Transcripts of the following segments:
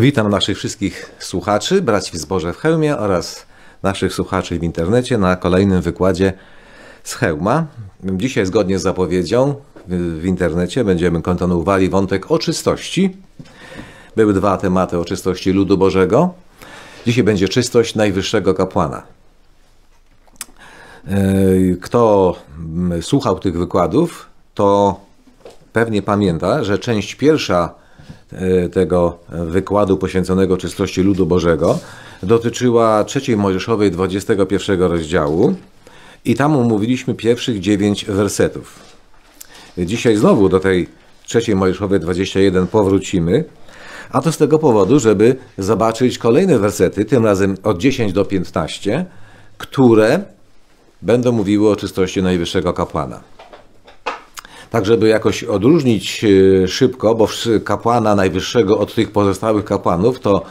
Witam naszych wszystkich słuchaczy, braci w zborze w Chełmie oraz naszych słuchaczy w internecie na kolejnym wykładzie z Chełma. Dzisiaj zgodnie z zapowiedzią w internecie będziemy kontynuowali wątek o czystości. Były dwa tematy o czystości ludu Bożego. Dzisiaj będzie czystość najwyższego kapłana. Kto słuchał tych wykładów, to pewnie pamięta, że część pierwsza E, tego wykładu poświęconego czystości ludu Bożego dotyczyła trzeciej Mojżeszowej 21 rozdziału i tam omówiliśmy pierwszych dziewięć wersetów. Dzisiaj znowu do tej trzeciej Mojżeszowej 21 powrócimy, a to z tego powodu, żeby zobaczyć kolejne wersety, tym razem od 10 do 15, które będą mówiły o czystości najwyższego kapłana tak żeby jakoś odróżnić e, szybko, bo kapłana najwyższego od tych pozostałych kapłanów, to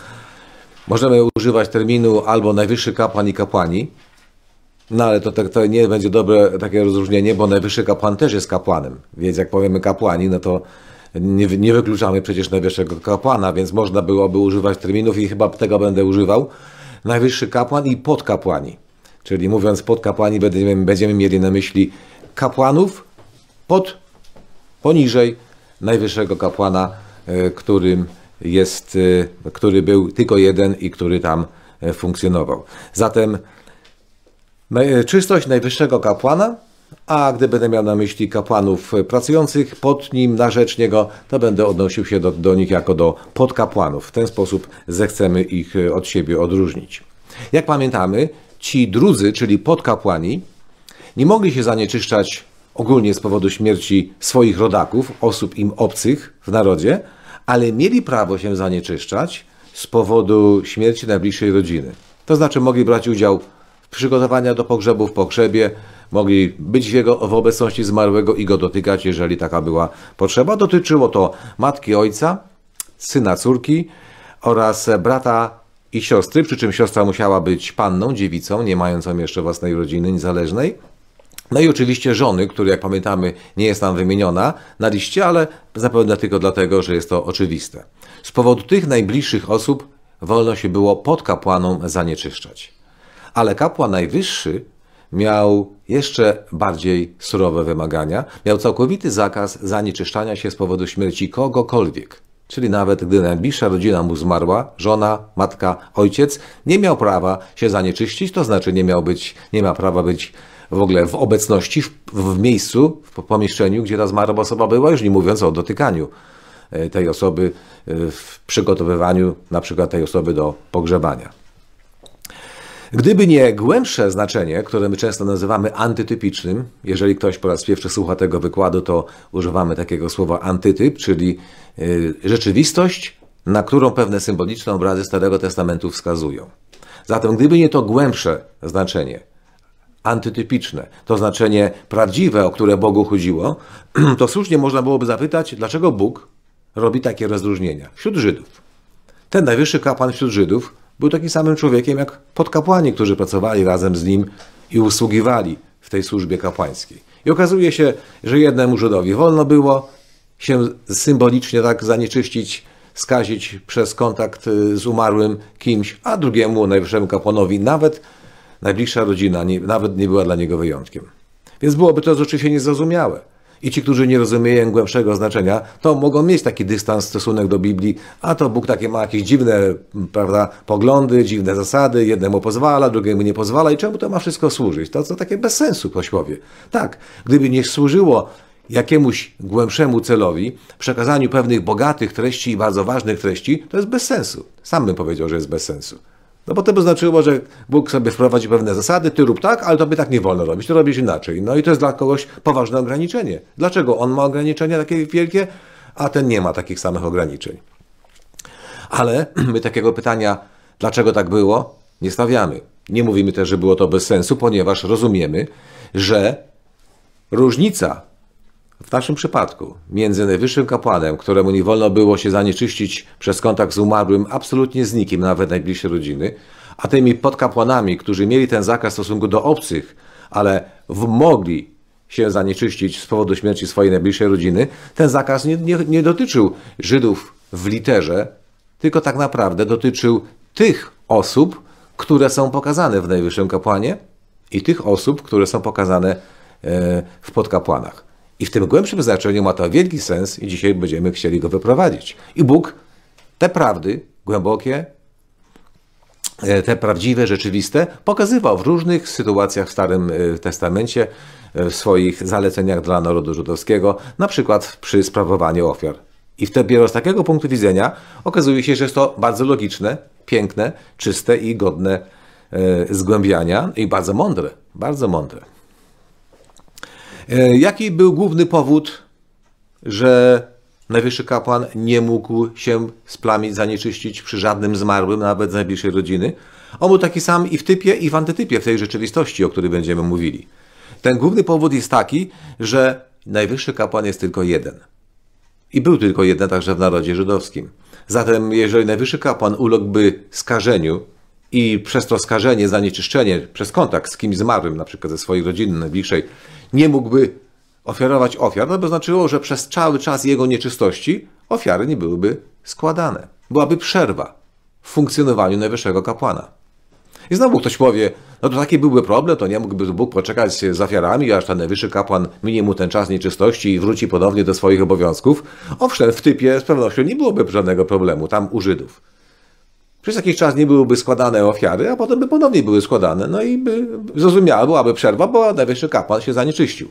możemy używać terminu albo najwyższy kapłan i kapłani, no ale to, to, nie będzie dobre takie rozróżnienie, bo najwyższy kapłan też jest kapłanem, więc jak powiemy kapłani, no to nie, nie wykluczamy przecież najwyższego kapłana, więc można byłoby używać terminów i chyba tego będę używał. Najwyższy kapłan i podkapłani. Czyli mówiąc podkapłani będziemy, będziemy mieli na myśli kapłanów pod poniżej najwyższego kapłana, e, którym jest, e, który był tylko jeden i który tam e, funkcjonował. Zatem czystość najwyższego kapłana, a gdy będę miał na myśli kapłanów pracujących pod nim na rzecz niego, to będę odnosił się do, do nich jako do podkapłanów. W ten sposób zechcemy ich od siebie odróżnić. Jak pamiętamy, ci drudzy, czyli podkapłani, nie mogli się zanieczyszczać ogólnie z powodu śmierci swoich rodaków, osób im obcych w narodzie, ale mieli prawo się zanieczyszczać z powodu śmierci najbliższej rodziny. To znaczy mogli brać udział w przygotowaniach do pogrzebu, w pogrzebie, mogli być w, jego, w obecności zmarłego i go dotykać, jeżeli taka była potrzeba. Dotyczyło to matki ojca, syna córki oraz brata i siostry, przy czym siostra musiała być panną, dziewicą, nie mającą jeszcze własnej rodziny niezależnej. No i oczywiście żony, która jak pamiętamy nie jest tam wymieniona na liście, ale zapewne tylko dlatego, że jest to oczywiste. Z powodu tych najbliższych osób wolno się było pod kapłaną zanieczyszczać. Ale kapłan najwyższy miał jeszcze bardziej surowe wymagania. Miał całkowity zakaz zanieczyszczania się z powodu śmierci kogokolwiek. Czyli nawet gdy najbliższa rodzina mu zmarła, żona, matka, ojciec, nie miał prawa się zanieczyścić, to znaczy nie miał być, nie ma prawa być w ogóle w obecności, w, w miejscu, w pomieszczeniu, gdzie ta zmarła osoba była, już nie mówiąc o dotykaniu e, tej osoby, e, w przygotowywaniu na przykład tej osoby do pogrzebania. Gdyby nie głębsze znaczenie, które my często nazywamy antytypicznym, jeżeli ktoś po raz pierwszy słucha tego wykładu, to używamy takiego słowa antytyp, czyli e, rzeczywistość, na którą pewne symboliczne obrazy Starego Testamentu wskazują. Zatem, gdyby nie to głębsze znaczenie, antytypiczne, to znaczenie prawdziwe, o które Bogu chodziło, to słusznie można byłoby zapytać, dlaczego Bóg robi takie rozróżnienia wśród Żydów. Ten najwyższy kapłan wśród Żydów był takim samym człowiekiem jak podkapłani, którzy pracowali razem z nim i usługiwali w tej służbie kapłańskiej. I okazuje się, że jednemu Żydowi wolno było się symbolicznie tak zanieczyścić, skazić przez kontakt z umarłym kimś, a drugiemu najwyższemu kapłanowi nawet najbliższa rodzina nie, nawet nie była dla niego wyjątkiem. Więc byłoby to oczywiście niezrozumiałe. I ci, którzy nie rozumieją głębszego znaczenia, to mogą mieć taki dystans, stosunek do Biblii, a to Bóg takie ma jakieś dziwne prawda, poglądy, dziwne zasady, jednemu pozwala, drugiemu nie pozwala i czemu to ma wszystko służyć? To, to takie bez sensu pośłowie. Tak, gdyby nie służyło jakiemuś głębszemu celowi, przekazaniu pewnych bogatych treści i bardzo ważnych treści, to jest bez sensu. Sam bym powiedział, że jest bez sensu. No bo to by znaczyło, że Bóg sobie wprowadzi pewne zasady, ty rób tak, ale to by tak nie wolno robić, to robisz inaczej. No i to jest dla kogoś poważne ograniczenie. Dlaczego on ma ograniczenia takie wielkie, a ten nie ma takich samych ograniczeń? Ale my takiego pytania, dlaczego tak było, nie stawiamy. Nie mówimy też, że było to bez sensu, ponieważ rozumiemy, że różnica w naszym przypadku, między najwyższym kapłanem, któremu nie wolno było się zanieczyścić przez kontakt z umarłym absolutnie z nikim, nawet najbliższej rodziny, a tymi podkapłanami, którzy mieli ten zakaz w stosunku do obcych, ale mogli się zanieczyścić z powodu śmierci swojej najbliższej rodziny, ten zakaz nie, nie, nie dotyczył Żydów w literze, tylko tak naprawdę dotyczył tych osób, które są pokazane w Najwyższym Kapłanie i tych osób, które są pokazane e, w podkapłanach. I w tym głębszym znaczeniu ma to wielki sens i dzisiaj będziemy chcieli go wyprowadzić. I Bóg te prawdy głębokie, e, te prawdziwe, rzeczywiste, pokazywał w różnych sytuacjach w Starym e, Testamencie, w swoich zaleceniach dla narodu żydowskiego, na przykład przy sprawowaniu ofiar. I dopiero z takiego punktu widzenia okazuje się, że jest to bardzo logiczne, piękne, czyste i godne e, zgłębiania i bardzo mądre, bardzo mądre. E, jaki był główny powód, że najwyższy kapłan nie mógł się splamić, zanieczyścić przy żadnym zmarłym, nawet z najbliższej rodziny? On był taki sam i w typie, i w antytypie w tej rzeczywistości, o której będziemy mówili. Ten główny powód jest taki, że najwyższy kapłan jest tylko jeden. I był tylko jeden także w narodzie żydowskim. Zatem, jeżeli najwyższy kapłan uległby skażeniu i przez to skażenie, zanieczyszczenie, przez kontakt z kimś zmarłym, na przykład ze swojej rodziny najbliższej, nie mógłby ofiarować ofiar, no to znaczyło, że przez cały czas jego nieczystości ofiary nie byłyby składane. Byłaby przerwa w funkcjonowaniu najwyższego kapłana. I znowu ktoś powie, no to taki byłby problem, to nie mógłby Bóg poczekać z ofiarami, aż ten najwyższy kapłan minie mu ten czas nieczystości i wróci ponownie do swoich obowiązków. Owszem, w typie z pewnością nie byłoby żadnego problemu tam u Żydów. Przez jakiś czas nie byłyby składane ofiary, a potem by ponownie były składane, no i by zrozumiała byłaby przerwa, bo najwyższy kapłan się zanieczyścił.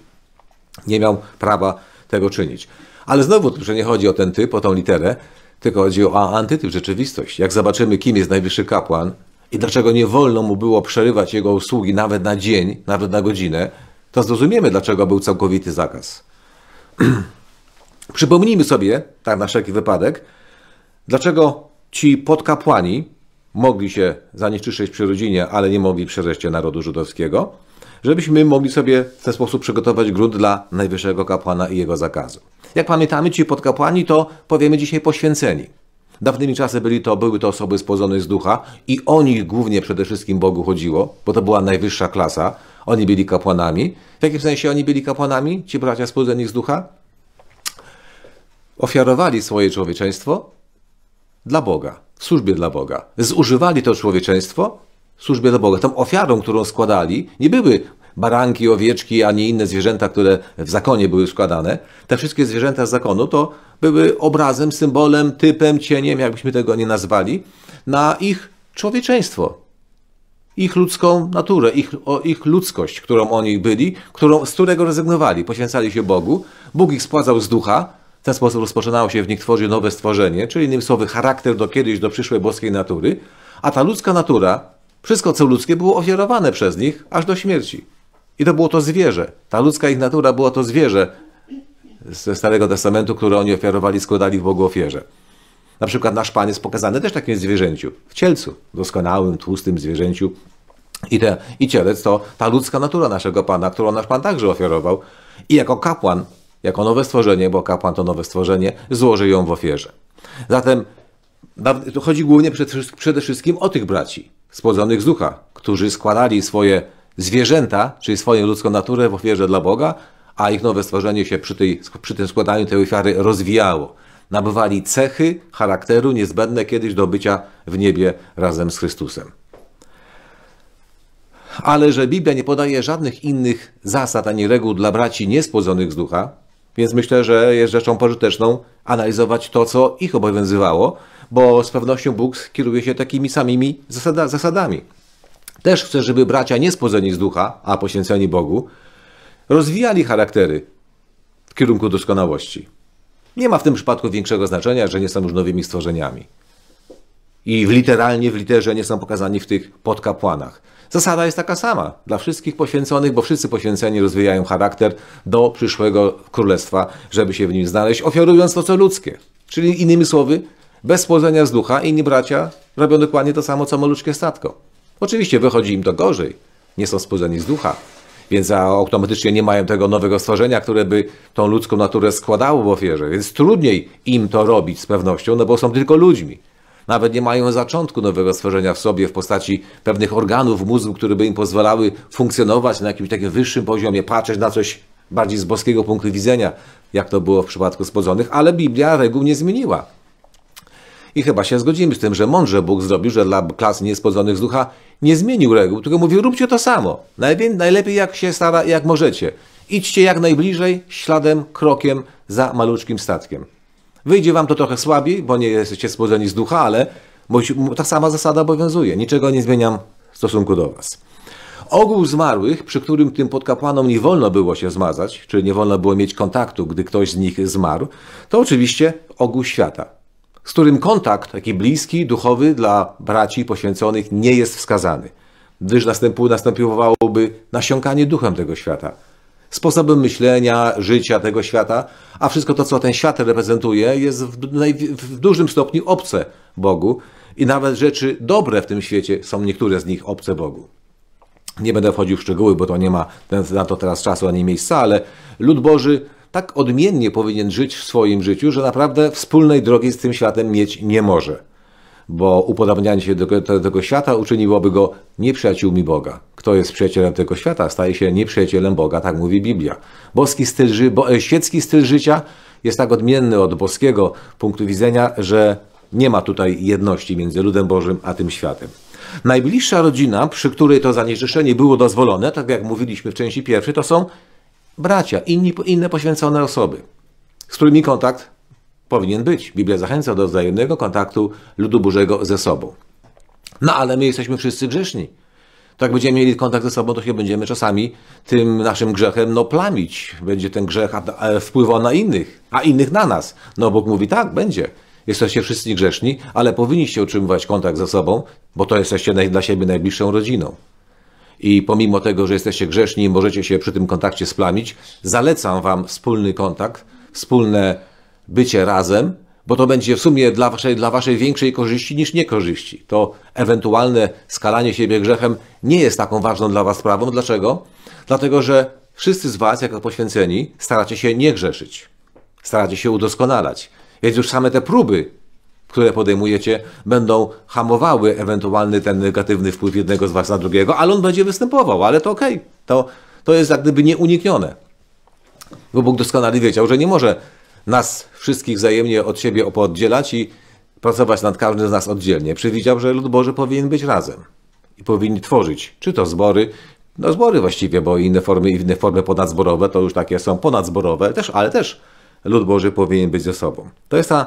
Nie miał prawa tego czynić. Ale znowu, że nie chodzi o ten typ, o tą literę, tylko chodzi o antytyp, rzeczywistość. Jak zobaczymy, kim jest najwyższy kapłan, i dlaczego nie wolno mu było przerywać jego usługi nawet na dzień, nawet na godzinę, to zrozumiemy, dlaczego był całkowity zakaz. Przypomnijmy sobie, tak na wszelki wypadek, dlaczego ci podkapłani mogli się zanieczyszczyć przy rodzinie, ale nie mogli przereszcie narodu żydowskiego, żebyśmy mogli sobie w ten sposób przygotować grunt dla najwyższego kapłana i jego zakazu. Jak pamiętamy, ci podkapłani to powiemy dzisiaj poświęceni. Dawnymi czasy byli to, były to osoby spodzone z ducha i o nich głównie przede wszystkim Bogu chodziło, bo to była najwyższa klasa. Oni byli kapłanami. W jakim sensie oni byli kapłanami, ci bracia spodzeni z ducha? Ofiarowali swoje człowieczeństwo dla Boga, w służbie dla Boga. Zużywali to człowieczeństwo w służbie dla Boga. Tą ofiarą, którą składali, nie były baranki, owieczki, ani inne zwierzęta, które w zakonie były składane. Te wszystkie zwierzęta z zakonu to były obrazem, symbolem, typem, cieniem, jakbyśmy tego nie nazwali, na ich człowieczeństwo, ich ludzką naturę, ich, o, ich ludzkość, którą oni byli, którą, z którego rezygnowali, poświęcali się Bogu. Bóg ich spładzał z ducha, w ten sposób rozpoczynało się w nich tworzy nowe stworzenie, czyli innymi słowy charakter do kiedyś, do przyszłej boskiej natury, a ta ludzka natura, wszystko co ludzkie było ofiarowane przez nich aż do śmierci. I to było to zwierzę. Ta ludzka ich natura była to zwierzę ze Starego Testamentu, które oni ofiarowali, składali w Bogu ofierze. Na przykład nasz Pan jest pokazany też takim zwierzęciu, w cielcu, doskonałym, tłustym zwierzęciu. I, te, I cielec to ta ludzka natura naszego Pana, którą nasz Pan także ofiarował. I jako kapłan, jako nowe stworzenie, bo kapłan to nowe stworzenie, złoży ją w ofierze. Zatem chodzi głównie przede wszystkim o tych braci, spłodzonych z ducha, którzy składali swoje zwierzęta, czyli swoją ludzką naturę w ofierze dla Boga, a ich nowe stworzenie się przy, tej, przy tym składaniu tej ofiary rozwijało. Nabywali cechy charakteru niezbędne kiedyś do bycia w niebie razem z Chrystusem. Ale że Biblia nie podaje żadnych innych zasad ani reguł dla braci niespłodzonych z ducha, więc myślę, że jest rzeczą pożyteczną analizować to, co ich obowiązywało, bo z pewnością Bóg kieruje się takimi samymi zasada, zasadami. Też chce, żeby bracia niespłodzeni z ducha, a poświęceni Bogu, rozwijali charaktery w kierunku doskonałości. Nie ma w tym przypadku większego znaczenia, że nie są już nowymi stworzeniami. I w literalnie w literze nie są pokazani w tych podkapłanach. Zasada jest taka sama dla wszystkich poświęconych, bo wszyscy poświęceni rozwijają charakter do przyszłego królestwa, żeby się w nim znaleźć, ofiarując to, co ludzkie. Czyli innymi słowy, bez spłodzenia z ducha inni bracia robią dokładnie to samo, co maluczkie statko. Oczywiście wychodzi im to gorzej, nie są spłodzeni z ducha, więc automatycznie nie mają tego nowego stworzenia, które by tą ludzką naturę składało w ofierze, więc trudniej im to robić z pewnością, no bo są tylko ludźmi. Nawet nie mają zaczątku nowego stworzenia w sobie w postaci pewnych organów mózgu, które by im pozwalały funkcjonować na jakimś takim wyższym poziomie, patrzeć na coś bardziej z boskiego punktu widzenia, jak to było w przypadku spodzonych, ale Biblia reguł nie zmieniła. I chyba się zgodzimy z tym, że mądrze Bóg zrobił, że dla klas niespodzonych z ducha nie zmienił reguł, tylko mówił, róbcie to samo. Najlepiej jak się stara, jak możecie. Idźcie jak najbliżej, śladem, krokiem za maluczkim statkiem. Wyjdzie wam to trochę słabiej, bo nie jesteście spodzeni z ducha, ale ta sama zasada obowiązuje. Niczego nie zmieniam w stosunku do was. Ogół zmarłych, przy którym tym podkapłanom nie wolno było się zmazać, czyli nie wolno było mieć kontaktu, gdy ktoś z nich zmarł, to oczywiście ogół świata, z którym kontakt taki bliski, duchowy dla braci poświęconych nie jest wskazany, gdyż następowałoby nasiąkanie duchem tego świata, sposobem myślenia, życia tego świata, a wszystko to, co ten świat reprezentuje, jest w, w dużym stopniu obce Bogu i nawet rzeczy dobre w tym świecie są niektóre z nich obce Bogu. Nie będę wchodził w szczegóły, bo to nie ma na to teraz czasu ani miejsca, ale lud Boży tak odmiennie powinien żyć w swoim życiu, że naprawdę wspólnej drogi z tym światem mieć nie może. Bo upodabnianie się do, do tego świata uczyniłoby go nieprzyjaciółmi Boga. Kto jest przyjacielem tego świata, staje się nieprzyjacielem Boga, tak mówi Biblia. Boski styl, bo, e, świecki styl życia jest tak odmienny od boskiego punktu widzenia, że nie ma tutaj jedności między ludem Bożym a tym światem. Najbliższa rodzina, przy której to zanieczyszczenie było dozwolone, tak jak mówiliśmy w części pierwszej, to są bracia, inni, inne poświęcone osoby, z którymi kontakt powinien być. Biblia zachęca do wzajemnego kontaktu ludu Bożego ze sobą. No ale my jesteśmy wszyscy grzeszni. Tak będziemy mieli kontakt ze sobą, to się będziemy czasami tym naszym grzechem no, plamić. Będzie ten grzech wpływał na innych, a innych na nas. No Bóg mówi tak, będzie. Jesteście wszyscy grzeszni, ale powinniście utrzymywać kontakt ze sobą, bo to jesteście dla siebie najbliższą rodziną. I pomimo tego, że jesteście grzeszni i możecie się przy tym kontakcie splamić, zalecam Wam wspólny kontakt, wspólne bycie razem, bo to będzie w sumie dla waszej, dla waszej większej korzyści niż niekorzyści. To ewentualne skalanie siebie grzechem nie jest taką ważną dla Was sprawą. Dlaczego? Dlatego, że wszyscy z Was, jako poświęceni, staracie się nie grzeszyć. Staracie się udoskonalać. Więc już same te próby, które podejmujecie, będą hamowały ewentualny ten negatywny wpływ jednego z Was na drugiego, ale on będzie występował, ale to okej. Okay. To, to jest jak gdyby nieuniknione. Bo Bóg doskonale wiedział, że nie może nas wszystkich wzajemnie od siebie oddzielać i pracować nad każdym z nas oddzielnie. Przewidział, że lud Boży powinien być razem i powinni tworzyć, czy to zbory, no zbory właściwie, bo inne formy, inne formy ponadzborowe to już takie są ponadzborowe, też, ale też lud Boży powinien być ze sobą. To jest ta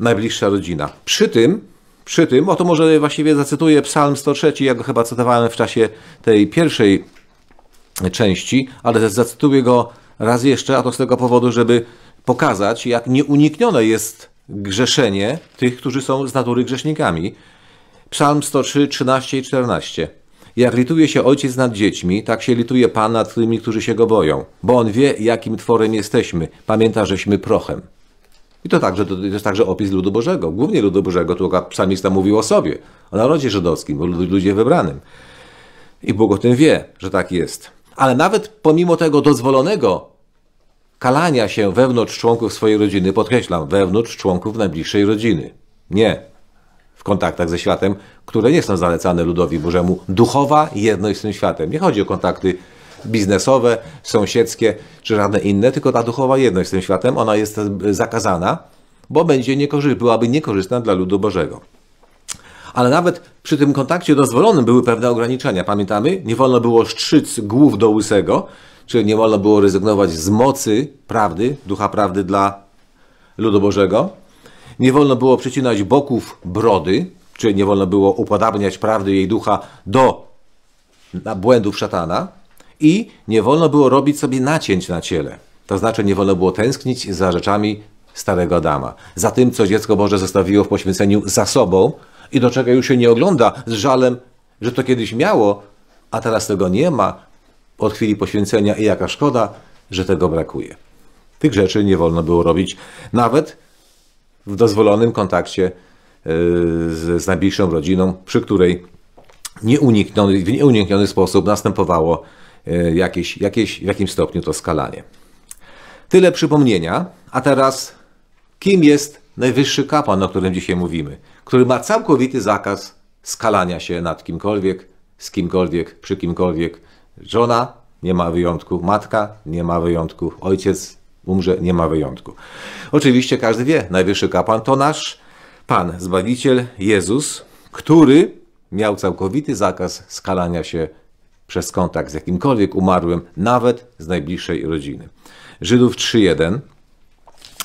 najbliższa rodzina. Przy tym, przy tym, oto może właściwie zacytuję Psalm 103, ja go chyba cytowałem w czasie tej pierwszej części, ale zacytuję go raz jeszcze, a to z tego powodu, żeby pokazać, jak nieuniknione jest grzeszenie tych, którzy są z natury grzesznikami. Psalm 103, 13 i 14. Jak lituje się ojciec nad dziećmi, tak się lituje Pan nad tymi, którzy się go boją, bo on wie, jakim tworem jesteśmy. Pamięta, żeśmy prochem. I to także to jest także opis ludu Bożego, głównie ludu Bożego, tu psalmista mówił o sobie, o narodzie żydowskim, o ludzie wybranym. I Bóg o tym wie, że tak jest. Ale nawet pomimo tego dozwolonego kalania się wewnątrz członków swojej rodziny, podkreślam, wewnątrz członków najbliższej rodziny. Nie w kontaktach ze światem, które nie są zalecane ludowi Bożemu. Duchowa jedność z tym światem. Nie chodzi o kontakty biznesowe, sąsiedzkie czy żadne inne, tylko ta duchowa jedność z tym światem, ona jest zakazana, bo będzie niekorzy- byłaby niekorzystna dla ludu Bożego. Ale nawet przy tym kontakcie dozwolonym były pewne ograniczenia. Pamiętamy? Nie wolno było szczyc głów do łysego, czyli nie wolno było rezygnować z mocy prawdy, ducha prawdy dla ludu Bożego. Nie wolno było przycinać boków brody, czyli nie wolno było upodabniać prawdy jej ducha do błędów szatana. I nie wolno było robić sobie nacięć na ciele. To znaczy nie wolno było tęsknić za rzeczami starego Adama. Za tym, co dziecko Boże zostawiło w poświęceniu za sobą i do czego już się nie ogląda z żalem, że to kiedyś miało, a teraz tego nie ma, od chwili poświęcenia i jaka szkoda, że tego brakuje. Tych rzeczy nie wolno było robić nawet w dozwolonym kontakcie e, z, z najbliższą rodziną, przy której nieunikniony, w nieunikniony sposób następowało e, jakieś, jakieś, w jakimś stopniu to skalanie. Tyle przypomnienia, a teraz kim jest najwyższy kapłan, o którym dzisiaj mówimy, który ma całkowity zakaz skalania się nad kimkolwiek, z kimkolwiek, przy kimkolwiek, Żona nie ma wyjątku, matka nie ma wyjątku, ojciec umrze, nie ma wyjątku. Oczywiście każdy wie, najwyższy kapłan to nasz Pan, Zbawiciel Jezus, który miał całkowity zakaz skalania się przez kontakt z jakimkolwiek umarłym, nawet z najbliższej rodziny. Żydów 3.1,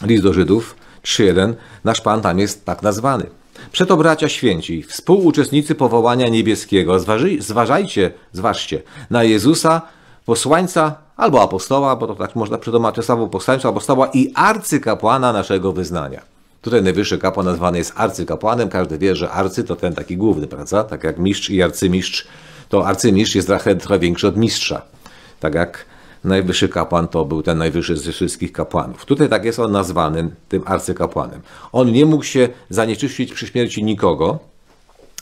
list do Żydów 3.1, nasz Pan tam jest tak nazwany. Przeto bracia święci, współuczestnicy powołania niebieskiego, zważy, zważajcie, zważcie na Jezusa, posłańca albo apostoła, bo to tak można przetłumaczyć słowo posłańca, apostoła i arcykapłana naszego wyznania. Tutaj najwyższy kapłan nazwany jest arcykapłanem. Każdy wie, że arcy to ten taki główny, prawda? Tak jak mistrz i arcymistrz, to arcymistrz jest trochę, trochę większy od mistrza. Tak jak najwyższy kapłan to był ten najwyższy ze wszystkich kapłanów. Tutaj tak jest on nazwany tym arcykapłanem. On nie mógł się zanieczyścić przy śmierci nikogo,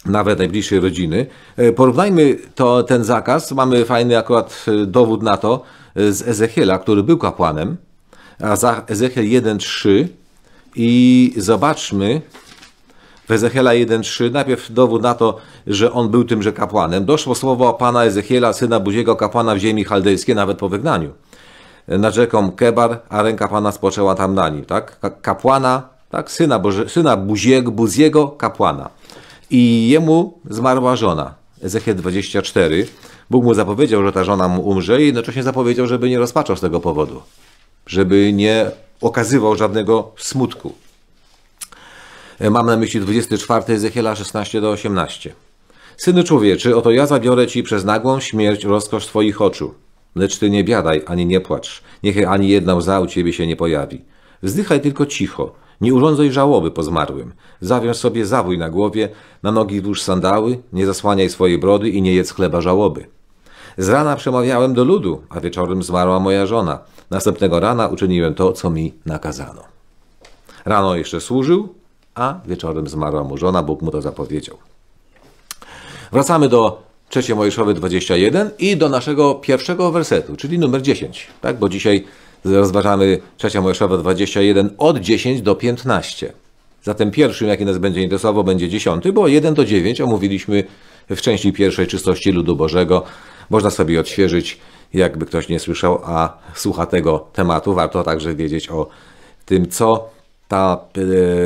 nawet najbliższej rodziny. E, porównajmy to, ten zakaz. Mamy fajny akurat e, dowód na to e, z Ezechiela, który był kapłanem. A za Ezechiel 1.3 i zobaczmy w Ezechiela 1.3, najpierw dowód na to, że on był tymże kapłanem. Doszło słowo pana Ezechiela, syna Buziego, kapłana w ziemi chaldejskiej, nawet po wygnaniu. Nad rzeką Kebar, a ręka pana spoczęła tam na nim. Tak? Kapłana, tak? syna, Boże, syna Buziego, Buziego, kapłana. I jemu zmarła żona. Ezechiel 24. Bóg mu zapowiedział, że ta żona mu umrze i jednocześnie zapowiedział, żeby nie rozpaczał z tego powodu. Żeby nie okazywał żadnego smutku. E, mam na myśli 24 Ezechiela 16 do 18. Syny człowieczy, oto ja zabiorę ci przez nagłą śmierć rozkosz twoich oczu. Lecz ty nie biadaj, ani nie płacz. Niech ani jedna łza u ciebie się nie pojawi. Wzdychaj tylko cicho. Nie urządzaj żałoby po zmarłym. Zawiąż sobie zawój na głowie, na nogi włóż sandały, nie zasłaniaj swojej brody i nie jedz chleba żałoby. Z rana przemawiałem do ludu, a wieczorem zmarła moja żona. Następnego rana uczyniłem to, co mi nakazano. Rano jeszcze służył, a wieczorem zmarła mu żona, Bóg mu to zapowiedział. Wracamy do 3 Mojżeszowy 21 i do naszego pierwszego wersetu, czyli numer 10, tak? bo dzisiaj rozważamy 3 Mojżeszowa 21 od 10 do 15. Zatem pierwszym, jaki nas będzie interesował, będzie 10, bo 1 do 9 omówiliśmy w części pierwszej czystości ludu Bożego. Można sobie odświeżyć, jakby ktoś nie słyszał, a słucha tego tematu. Warto także wiedzieć o tym, co ta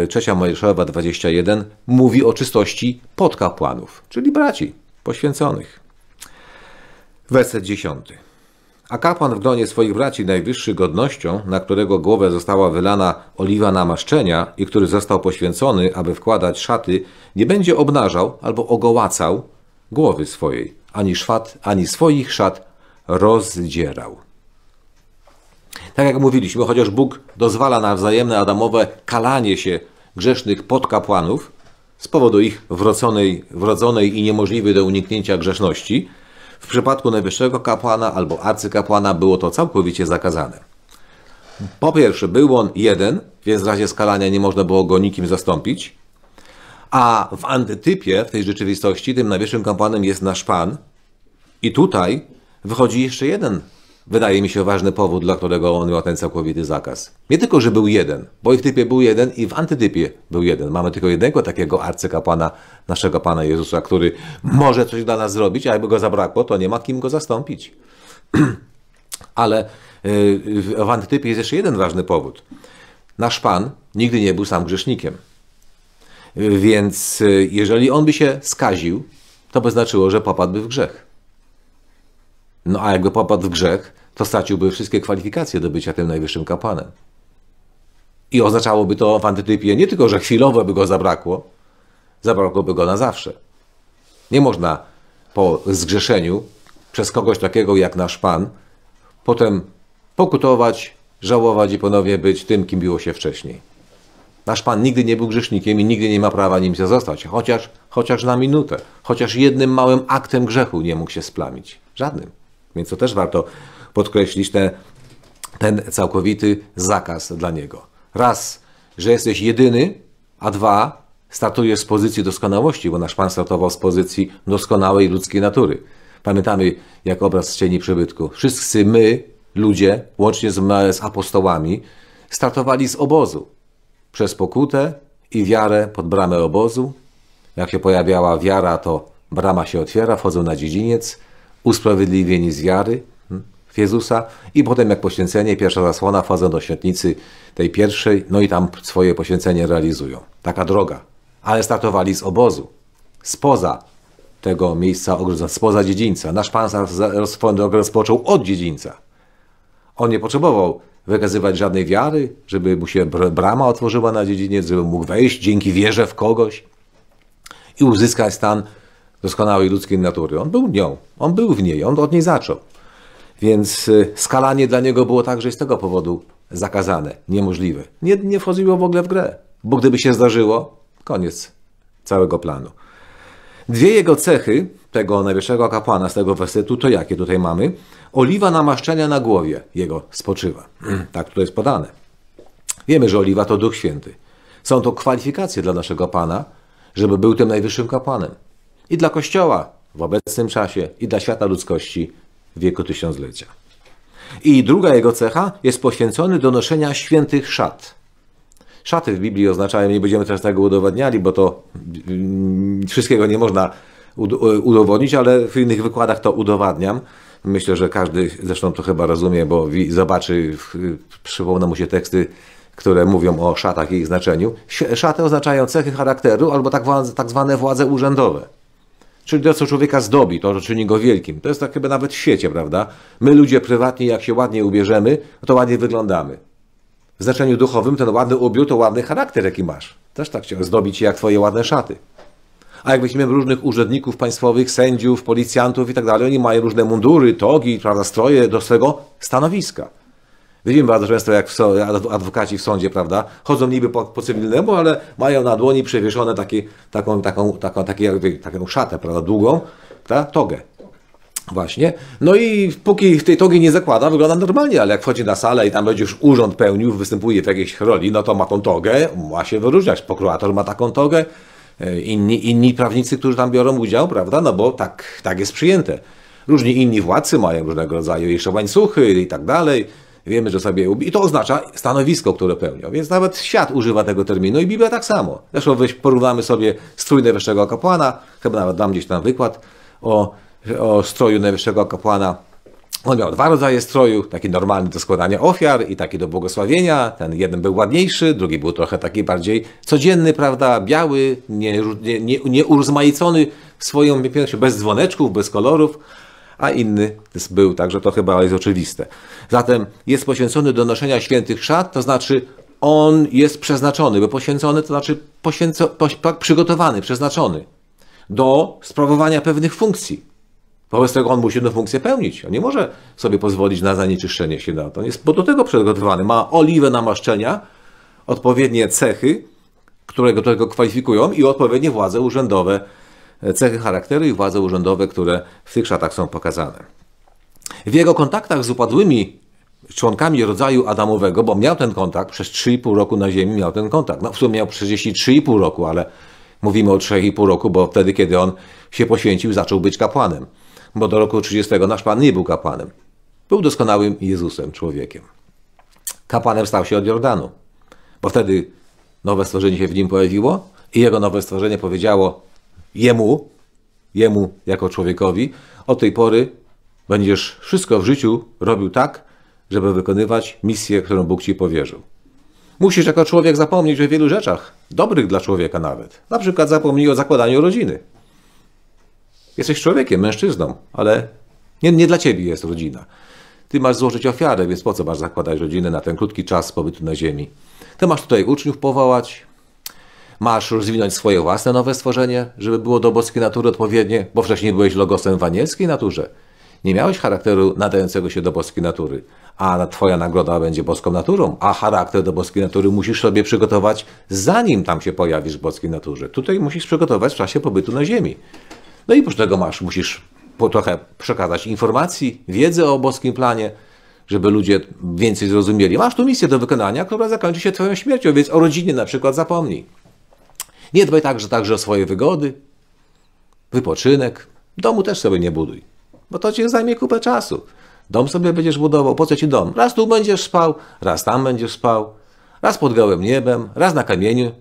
trzecia Mojżeszowa 21 mówi o czystości podkapłanów, czyli braci poświęconych. Werset 10. A kapłan w gronie swoich braci najwyższy godnością, na którego głowę została wylana oliwa namaszczenia i który został poświęcony, aby wkładać szaty, nie będzie obnażał albo ogołacał głowy swojej, ani szwat, ani swoich szat rozdzierał. Tak jak mówiliśmy, chociaż Bóg dozwala na wzajemne adamowe kalanie się grzesznych podkapłanów z powodu ich wrodzonej, wrodzonej i niemożliwej do uniknięcia grzeszności, w przypadku najwyższego kapłana albo arcykapłana było to całkowicie zakazane. Po pierwsze, był on jeden, więc w razie skalania nie można było go nikim zastąpić, a w antytypie, w tej rzeczywistości, tym najwyższym kapłanem jest nasz Pan. I tutaj wychodzi jeszcze jeden, wydaje mi się, ważny powód, dla którego on miał ten całkowity zakaz. Nie tylko, że był jeden, bo i w typie był jeden i w antytypie był jeden. Mamy tylko jednego takiego arcykapłana, naszego Pana Jezusa, który może coś dla nas zrobić, a jakby go zabrakło, to nie ma kim go zastąpić. Ale y, w antytypie jest jeszcze jeden ważny powód. Nasz Pan nigdy nie był sam grzesznikiem. Więc y, jeżeli on by się skaził, to by znaczyło, że popadłby w grzech. No a jakby popadł w grzech, to straciłby wszystkie kwalifikacje do bycia tym najwyższym kapłanem. I oznaczałoby to w antytypie nie tylko, że chwilowo by go zabrakło, zabrakłoby go na zawsze. Nie można po zgrzeszeniu przez kogoś takiego jak nasz Pan potem pokutować, żałować i ponownie być tym, kim było się wcześniej. Nasz Pan nigdy nie był grzesznikiem i nigdy nie ma prawa nim się zostać, chociaż, chociaż na minutę, chociaż jednym małym aktem grzechu nie mógł się splamić. Żadnym. Więc to też warto podkreślić te, ten całkowity zakaz dla niego. Raz, że jesteś jedyny, a dwa, startujesz z pozycji doskonałości, bo nasz Pan startował z pozycji doskonałej ludzkiej natury. Pamiętamy, jak obraz z cieni przybytku. Wszyscy my, ludzie, łącznie z, z apostołami, startowali z obozu przez pokutę i wiarę pod bramę obozu. Jak się pojawiała wiara, to brama się otwiera, wchodzą na dziedziniec, usprawiedliwieni z wiary w Jezusa i potem jak poświęcenie, pierwsza zasłona, wchodzą do świetnicy tej pierwszej, no i tam swoje poświęcenie realizują. Taka droga ale startowali z obozu, spoza tego miejsca ogrodzenia, spoza dziedzińca. Nasz Pan swoją drogę rozpoczął od dziedzińca. On nie potrzebował wykazywać żadnej wiary, żeby mu się brama otworzyła na dziedziniec, żeby mógł wejść dzięki wierze w kogoś i uzyskać stan doskonałej ludzkiej natury. On był nią, on był w niej, on od niej zaczął. Więc y, skalanie dla niego było także z tego powodu zakazane, niemożliwe. Nie, nie wchodziło w ogóle w grę, bo gdyby się zdarzyło, koniec całego planu. Dwie jego cechy, tego najwyższego kapłana z tego wersetu, to jakie tutaj mamy? Oliwa namaszczenia na głowie jego spoczywa. tak tutaj jest podane. Wiemy, że oliwa to Duch Święty. Są to kwalifikacje dla naszego Pana, żeby był tym najwyższym kapłanem. I dla Kościoła w obecnym czasie, i dla świata ludzkości w wieku tysiąclecia. I druga jego cecha jest poświęcony do noszenia świętych szat. Szaty w Biblii oznaczają, nie będziemy teraz tego udowadniali, bo to mm, wszystkiego nie można udowodnić, ale w innych wykładach to udowadniam. Myślę, że każdy zresztą to chyba rozumie, bo zobaczy, przypomną mu się teksty, które mówią o szatach i ich znaczeniu. Szaty oznaczają cechy charakteru albo tak, tak zwane władze urzędowe. Czyli to, co człowieka zdobi, to, co czyni go wielkim. To jest tak chyba nawet w świecie, prawda? My ludzie prywatni, jak się ładnie ubierzemy, to ładnie wyglądamy. W znaczeniu duchowym ten ładny ubiór to ładny charakter, jaki masz. Też tak chciałem zdobić jak twoje ładne szaty. A jak weźmiemy różnych urzędników państwowych, sędziów, policjantów i tak dalej, oni mają różne mundury, togi, prawda, stroje do swego stanowiska. Widzimy bardzo często, jak adwokaci w sądzie, prawda, chodzą niby po, po cywilnemu, ale mają na dłoni przewieszone taki, taką, taką, taką, takie, taką szatę, prawda, długą, prawda, togę. Właśnie. No i póki tej togi nie zakłada, wygląda normalnie, ale jak wchodzi na salę i tam będzie już urząd pełnił, występuje w jakiejś roli, no to ma tą togę, ma się wyróżniać. Prokurator ma taką togę, e, inni, inni prawnicy, którzy tam biorą udział, prawda, no bo tak, tak jest przyjęte. Różni inni władcy mają różnego rodzaju jeszcze łańcuchy i tak dalej. Wiemy, że sobie I to oznacza stanowisko, które pełnią. Więc nawet świat używa tego terminu i Biblia tak samo. Zresztą porównamy sobie strój najwyższego kapłana, chyba nawet dam gdzieś tam wykład o o stroju najwyższego kapłana. On miał dwa rodzaje stroju, taki normalny do składania ofiar i taki do błogosławienia. Ten jeden był ładniejszy, drugi był trochę taki bardziej codzienny, prawda, biały, nie, nie, nie urozmaicony w swoją pierwszą, bez dzwoneczków, bez kolorów, a inny był, także to chyba jest oczywiste. Zatem jest poświęcony do noszenia świętych szat, to znaczy on jest przeznaczony, bo poświęcony to znaczy poświęco, przygotowany, przeznaczony do sprawowania pewnych funkcji. Wobec tego on musi tę funkcję pełnić. On nie może sobie pozwolić na zanieczyszczenie się na to. On jest, do tego przygotowany. Ma oliwę namaszczenia, odpowiednie cechy, które do tego kwalifikują i odpowiednie władze urzędowe, cechy charakteru i władze urzędowe, które w tych szatach są pokazane. W jego kontaktach z upadłymi członkami rodzaju Adamowego, bo miał ten kontakt, przez 3,5 roku na Ziemi miał ten kontakt. No w sumie miał 33,5 roku, ale mówimy o 3,5 roku, bo wtedy, kiedy on się poświęcił, zaczął być kapłanem bo do roku 30 nasz Pan nie był kapłanem. Był doskonałym Jezusem, człowiekiem. Kapłanem stał się od Jordanu, bo wtedy nowe stworzenie się w nim pojawiło i jego nowe stworzenie powiedziało jemu, jemu jako człowiekowi, od tej pory będziesz wszystko w życiu robił tak, żeby wykonywać misję, którą Bóg ci powierzył. Musisz jako człowiek zapomnieć o wielu rzeczach, dobrych dla człowieka nawet. Na przykład zapomnij o zakładaniu rodziny. Jesteś człowiekiem, mężczyzną, ale nie, nie dla ciebie jest rodzina. Ty masz złożyć ofiarę, więc po co masz zakładać rodzinę na ten krótki czas pobytu na ziemi? Ty masz tutaj uczniów powołać, masz rozwinąć swoje własne nowe stworzenie, żeby było do boskiej natury odpowiednie, bo wcześniej byłeś logosem w anielskiej naturze. Nie miałeś charakteru nadającego się do boskiej natury, a twoja nagroda będzie boską naturą, a charakter do boskiej natury musisz sobie przygotować, zanim tam się pojawisz w boskiej naturze. Tutaj musisz przygotować w czasie pobytu na ziemi. No i oprócz tego masz, musisz po trochę przekazać informacji, wiedzy o boskim planie, żeby ludzie więcej zrozumieli. Masz tu misję do wykonania, która zakończy się Twoją śmiercią, więc o rodzinie na przykład zapomnij. Nie dbaj także, także o swoje wygody, wypoczynek. Domu też sobie nie buduj, bo to Ci zajmie kupę czasu. Dom sobie będziesz budował, po co Ci dom? Raz tu będziesz spał, raz tam będziesz spał, raz pod gołym niebem, raz na kamieniu,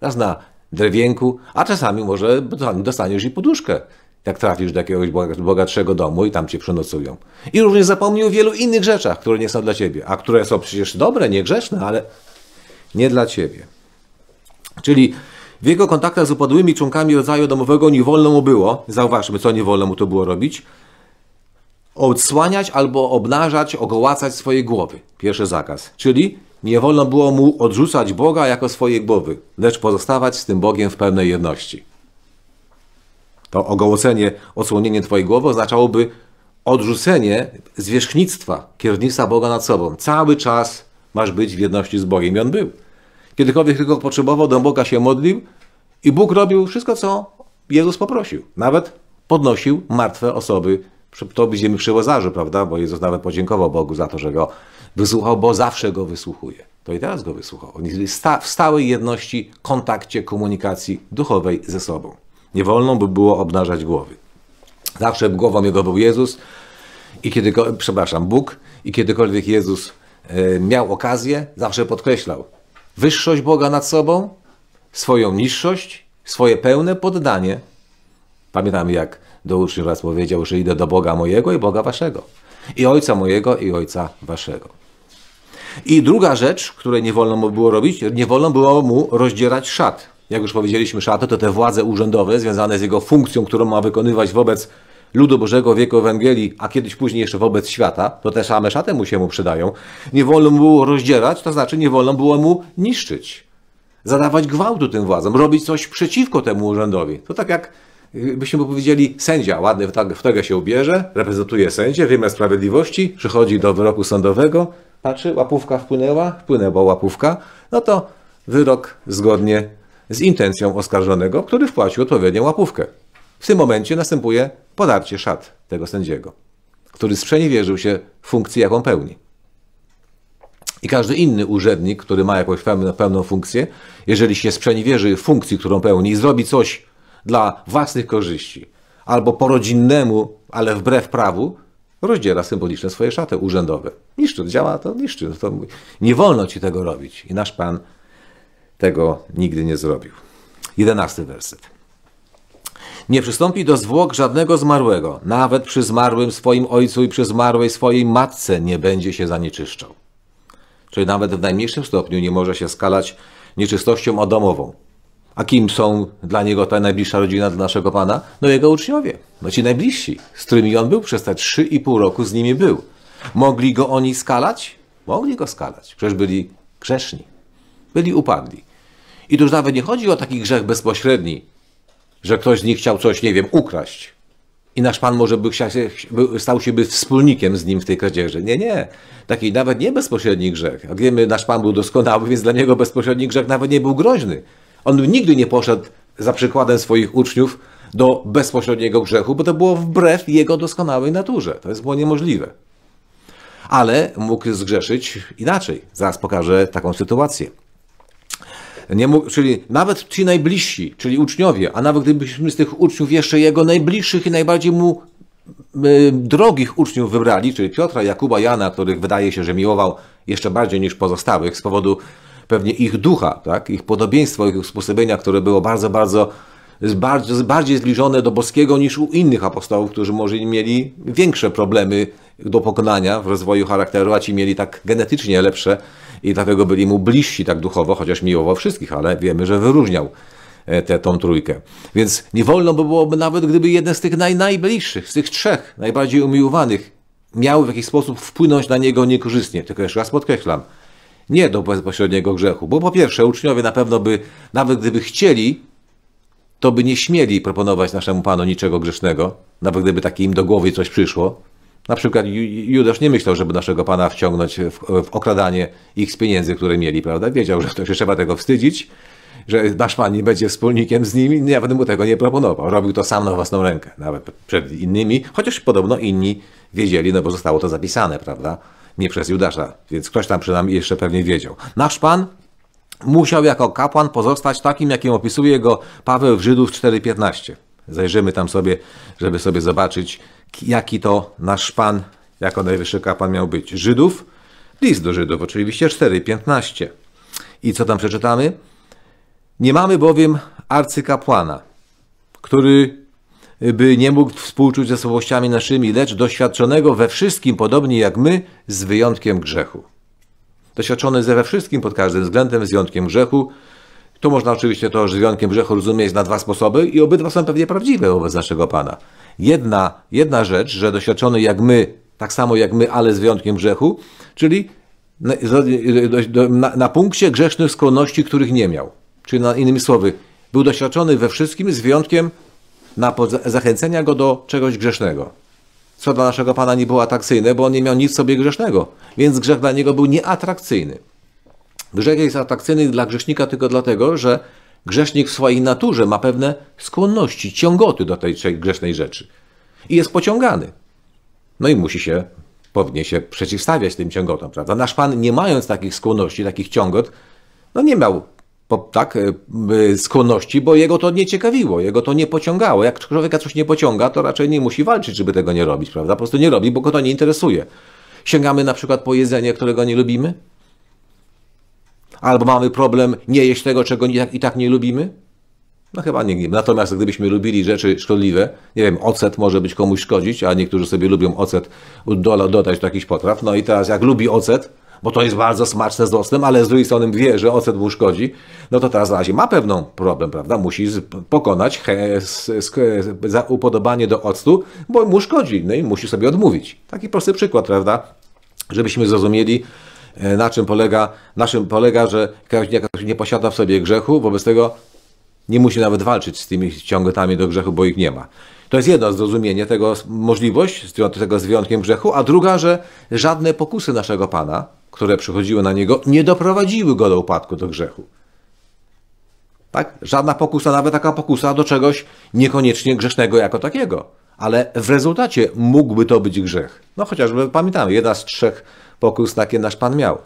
raz na drewienku, a czasami może dostaniesz i poduszkę, jak trafisz do jakiegoś bogatszego domu i tam cię przenocują. I również zapomnij o wielu innych rzeczach, które nie są dla ciebie, a które są przecież dobre, niegrzeczne, ale nie dla ciebie. Czyli W jego kontaktach z upadłymi członkami rodzaju domowego nie wolno mu było, zauważmy, co nie wolno mu to było robić, odsłaniać albo obnażać, ogołacać swoje głowy. Pierwszy zakaz. Czyli nie wolno było mu odrzucać Boga jako swojej głowy, lecz pozostawać z tym Bogiem w pełnej jedności. To ogołocenie, odsłonienie Twojej głowy oznaczałoby odrzucenie zwierzchnictwa, kierownictwa Boga nad sobą. Cały czas masz być w jedności z Bogiem. I on był. Kiedykolwiek tylko potrzebował, do Boga się modlił i Bóg robił wszystko, co Jezus poprosił. Nawet podnosił martwe osoby. To widzimy przy Łazarzu, prawda? Bo Jezus nawet podziękował Bogu za to, że go wysłuchał, bo zawsze go wysłuchuje. To i teraz go wysłuchał. On jest w stałej jedności, kontakcie, komunikacji duchowej ze sobą. Nie wolno by było obnażać głowy. Zawsze głową jego był Jezus i kiedy, przepraszam, Bóg i kiedykolwiek Jezus e, miał okazję, zawsze podkreślał wyższość Boga nad sobą, swoją niższość, swoje pełne poddanie. Pamiętam jak do uczniów raz powiedział, że idę do Boga mojego i Boga waszego. I Ojca mojego i Ojca waszego. I druga rzecz, której nie wolno mu było robić, nie wolno było mu rozdzierać szat. Jak już powiedzieliśmy, szaty to te władze urzędowe związane z jego funkcją, którą ma wykonywać wobec ludu Bożego wieku Ewangelii, a kiedyś później jeszcze wobec świata, to te same szaty mu się mu przydają. Nie wolno mu było rozdzierać, to znaczy nie wolno było mu niszczyć. Zadawać gwałtu tym władzom, robić coś przeciwko temu urzędowi. To tak jak byśmy powiedzieli, sędzia ładny w tego się ubierze, reprezentuje sędzię, wymiar sprawiedliwości, przychodzi do wyroku sądowego, patrzy, łapówka wpłynęła, wpłynęła łapówka, no to wyrok zgodnie z intencją oskarżonego, który wpłacił odpowiednią łapówkę. W tym momencie następuje podarcie szat tego sędziego, który sprzeniewierzył się funkcji, jaką pełni. I każdy inny urzędnik, który ma jakąś pełną, pełną funkcję, jeżeli się sprzeniewierzy funkcji, którą pełni i zrobi coś dla własnych korzyści, albo po rodzinnemu, ale wbrew prawu, rozdziela symboliczne swoje szaty urzędowe. Niszczy, działa to niszczy. To nie wolno ci tego robić. I nasz Pan tego nigdy nie zrobił. Jedenasty werset. Nie przystąpi do zwłok żadnego zmarłego, nawet przy zmarłym swoim ojcu i przy zmarłej swojej matce nie będzie się zanieczyszczał. Czyli nawet w najmniejszym stopniu nie może się skalać nieczystością odomową. A kim są dla niego ta najbliższa rodzina dla naszego Pana? No jego uczniowie, no ci najbliżsi, z którymi on był przez te trzy i pół roku z nimi był. Mogli go oni skalać? Mogli go skalać, przecież byli grzeszni, byli upadli. I tu już nawet nie chodzi o taki grzech bezpośredni, że ktoś z nich chciał coś, nie wiem, ukraść. I nasz Pan może by stał się by wspólnikiem z nim w tej kradzieży. Nie, nie. Taki nawet nie bezpośredni grzech. Jak wiemy, nasz Pan był doskonały, więc dla niego bezpośredni grzech nawet nie był groźny. On nigdy nie poszedł za przykładem swoich uczniów do bezpośredniego grzechu, bo to było wbrew jego doskonałej naturze. To jest było niemożliwe. Ale mógł zgrzeszyć inaczej. Zaraz pokażę taką sytuację. Nie mógł, czyli nawet ci najbliżsi, czyli uczniowie, a nawet gdybyśmy z tych uczniów jeszcze jego najbliższych i najbardziej mu y, drogich uczniów wybrali, czyli Piotra, Jakuba, Jana, których wydaje się, że miłował jeszcze bardziej niż pozostałych z powodu pewnie ich ducha, tak? ich podobieństwo, ich usposobienia, które było bardzo, bardzo bardziej, bardziej zbliżone do boskiego niż u innych apostołów, którzy może mieli większe problemy do pokonania w rozwoju charakteru, a ci mieli tak genetycznie lepsze i dlatego byli mu bliżsi tak duchowo, chociaż miłował wszystkich, ale wiemy, że wyróżniał e, tę tą trójkę. Więc nie wolno by byłoby nawet, gdyby jeden z tych naj, najbliższych, z tych trzech, najbardziej umiłowanych, miał w jakiś sposób wpłynąć na niego niekorzystnie. Tylko jeszcze raz podkreślam, nie do bezpośredniego grzechu, bo po pierwsze uczniowie na pewno by, nawet gdyby chcieli, to by nie śmieli proponować naszemu Panu niczego grzesznego, nawet gdyby takie im do głowy coś przyszło. Na przykład Judasz nie myślał, żeby naszego Pana wciągnąć w, w okradanie ich z pieniędzy, które mieli, prawda? Wiedział, że to się trzeba tego wstydzić, że nasz Pan nie będzie wspólnikiem z nimi, nawet mu tego nie proponował. Robił to sam na własną rękę, nawet przed innymi, chociaż podobno inni wiedzieli, no bo zostało to zapisane, prawda? Nie przez Judasza, więc ktoś tam przynajmniej jeszcze pewnie wiedział. Nasz Pan musiał jako kapłan pozostać takim, jakim opisuje go Paweł w Żydów 4.15. Zajrzymy tam sobie, żeby sobie zobaczyć, jaki to nasz Pan jako najwyższy kapłan miał być. Żydów, list do Żydów oczywiście 4.15. I co tam przeczytamy? Nie mamy bowiem arcykapłana, który by nie mógł współczuć ze słabościami naszymi, lecz doświadczonego we wszystkim podobnie jak my, z wyjątkiem grzechu. Doświadczony ze we wszystkim pod każdym względem, z wyjątkiem grzechu, Tu można oczywiście to wyjątkiem grzechu rozumieć na dwa sposoby i obydwa są pewnie prawdziwe wobec naszego Pana. Jedna, jedna rzecz, że doświadczony jak my, tak samo jak my, ale z wyjątkiem grzechu, czyli na, na, na punkcie grzesznych skłonności, których nie miał. Czyli na innymi słowy, był doświadczony we wszystkim z wyjątkiem na zachęcenia go do czegoś grzesznego. Co dla naszego Pana nie było atrakcyjne, bo on nie miał nic sobie grzesznego, więc grzech dla niego był nieatrakcyjny. Grzech jest atrakcyjny dla grzesznika tylko dlatego, że grzesznik w swojej naturze ma pewne skłonności, ciągoty do tej grzesznej rzeczy. I jest pociągany. No i musi się, powinien się przeciwstawiać tym ciągotom, prawda? Nasz Pan, nie mając takich skłonności, takich ciągot, no nie miał tak, e, skłonności, bo jego to nie ciekawiło, jego to nie pociągało. Jak człowieka coś nie pociąga, to raczej nie musi walczyć, żeby tego nie robić, prawda? Po prostu nie robi, bo go to nie interesuje. Sięgamy na przykład po jedzenie, którego nie lubimy? Albo mamy problem nie jeść tego, czego i tak, nie lubimy? No chyba nie. Natomiast gdybyśmy lubili rzeczy szkodliwe, nie wiem, ocet może być komuś szkodzić, a niektórzy sobie lubią ocet dodać do jakichś potraw. No i teraz jak lubi ocet, bo to jest bardzo smaczne z octem, ale z drugiej strony wie, że ocet mu szkodzi, no to teraz na razie ma pewną problem, prawda? Musi pokonać upodobanie do octu, bo mu szkodzi, no i musi sobie odmówić. Taki prosty przykład, prawda? Żebyśmy zrozumieli, na czym polega, na czym polega, że ktoś nie posiada w sobie grzechu, wobec tego nie musi nawet walczyć z tymi ciągotami do grzechu, bo ich nie ma. To jest jedno zrozumienie tego, możliwość tego z wyjątkiem grzechu, a druga, że żadne pokusy naszego Pana, które przychodziły na niego, nie doprowadziły go do upadku, do grzechu. Tak? Żadna pokusa, nawet taka pokusa do czegoś niekoniecznie grzesznego jako takiego. Ale w rezultacie mógłby to być grzech. No chociażby pamiętamy, jedna z trzech pokus, jakie nasz Pan miał.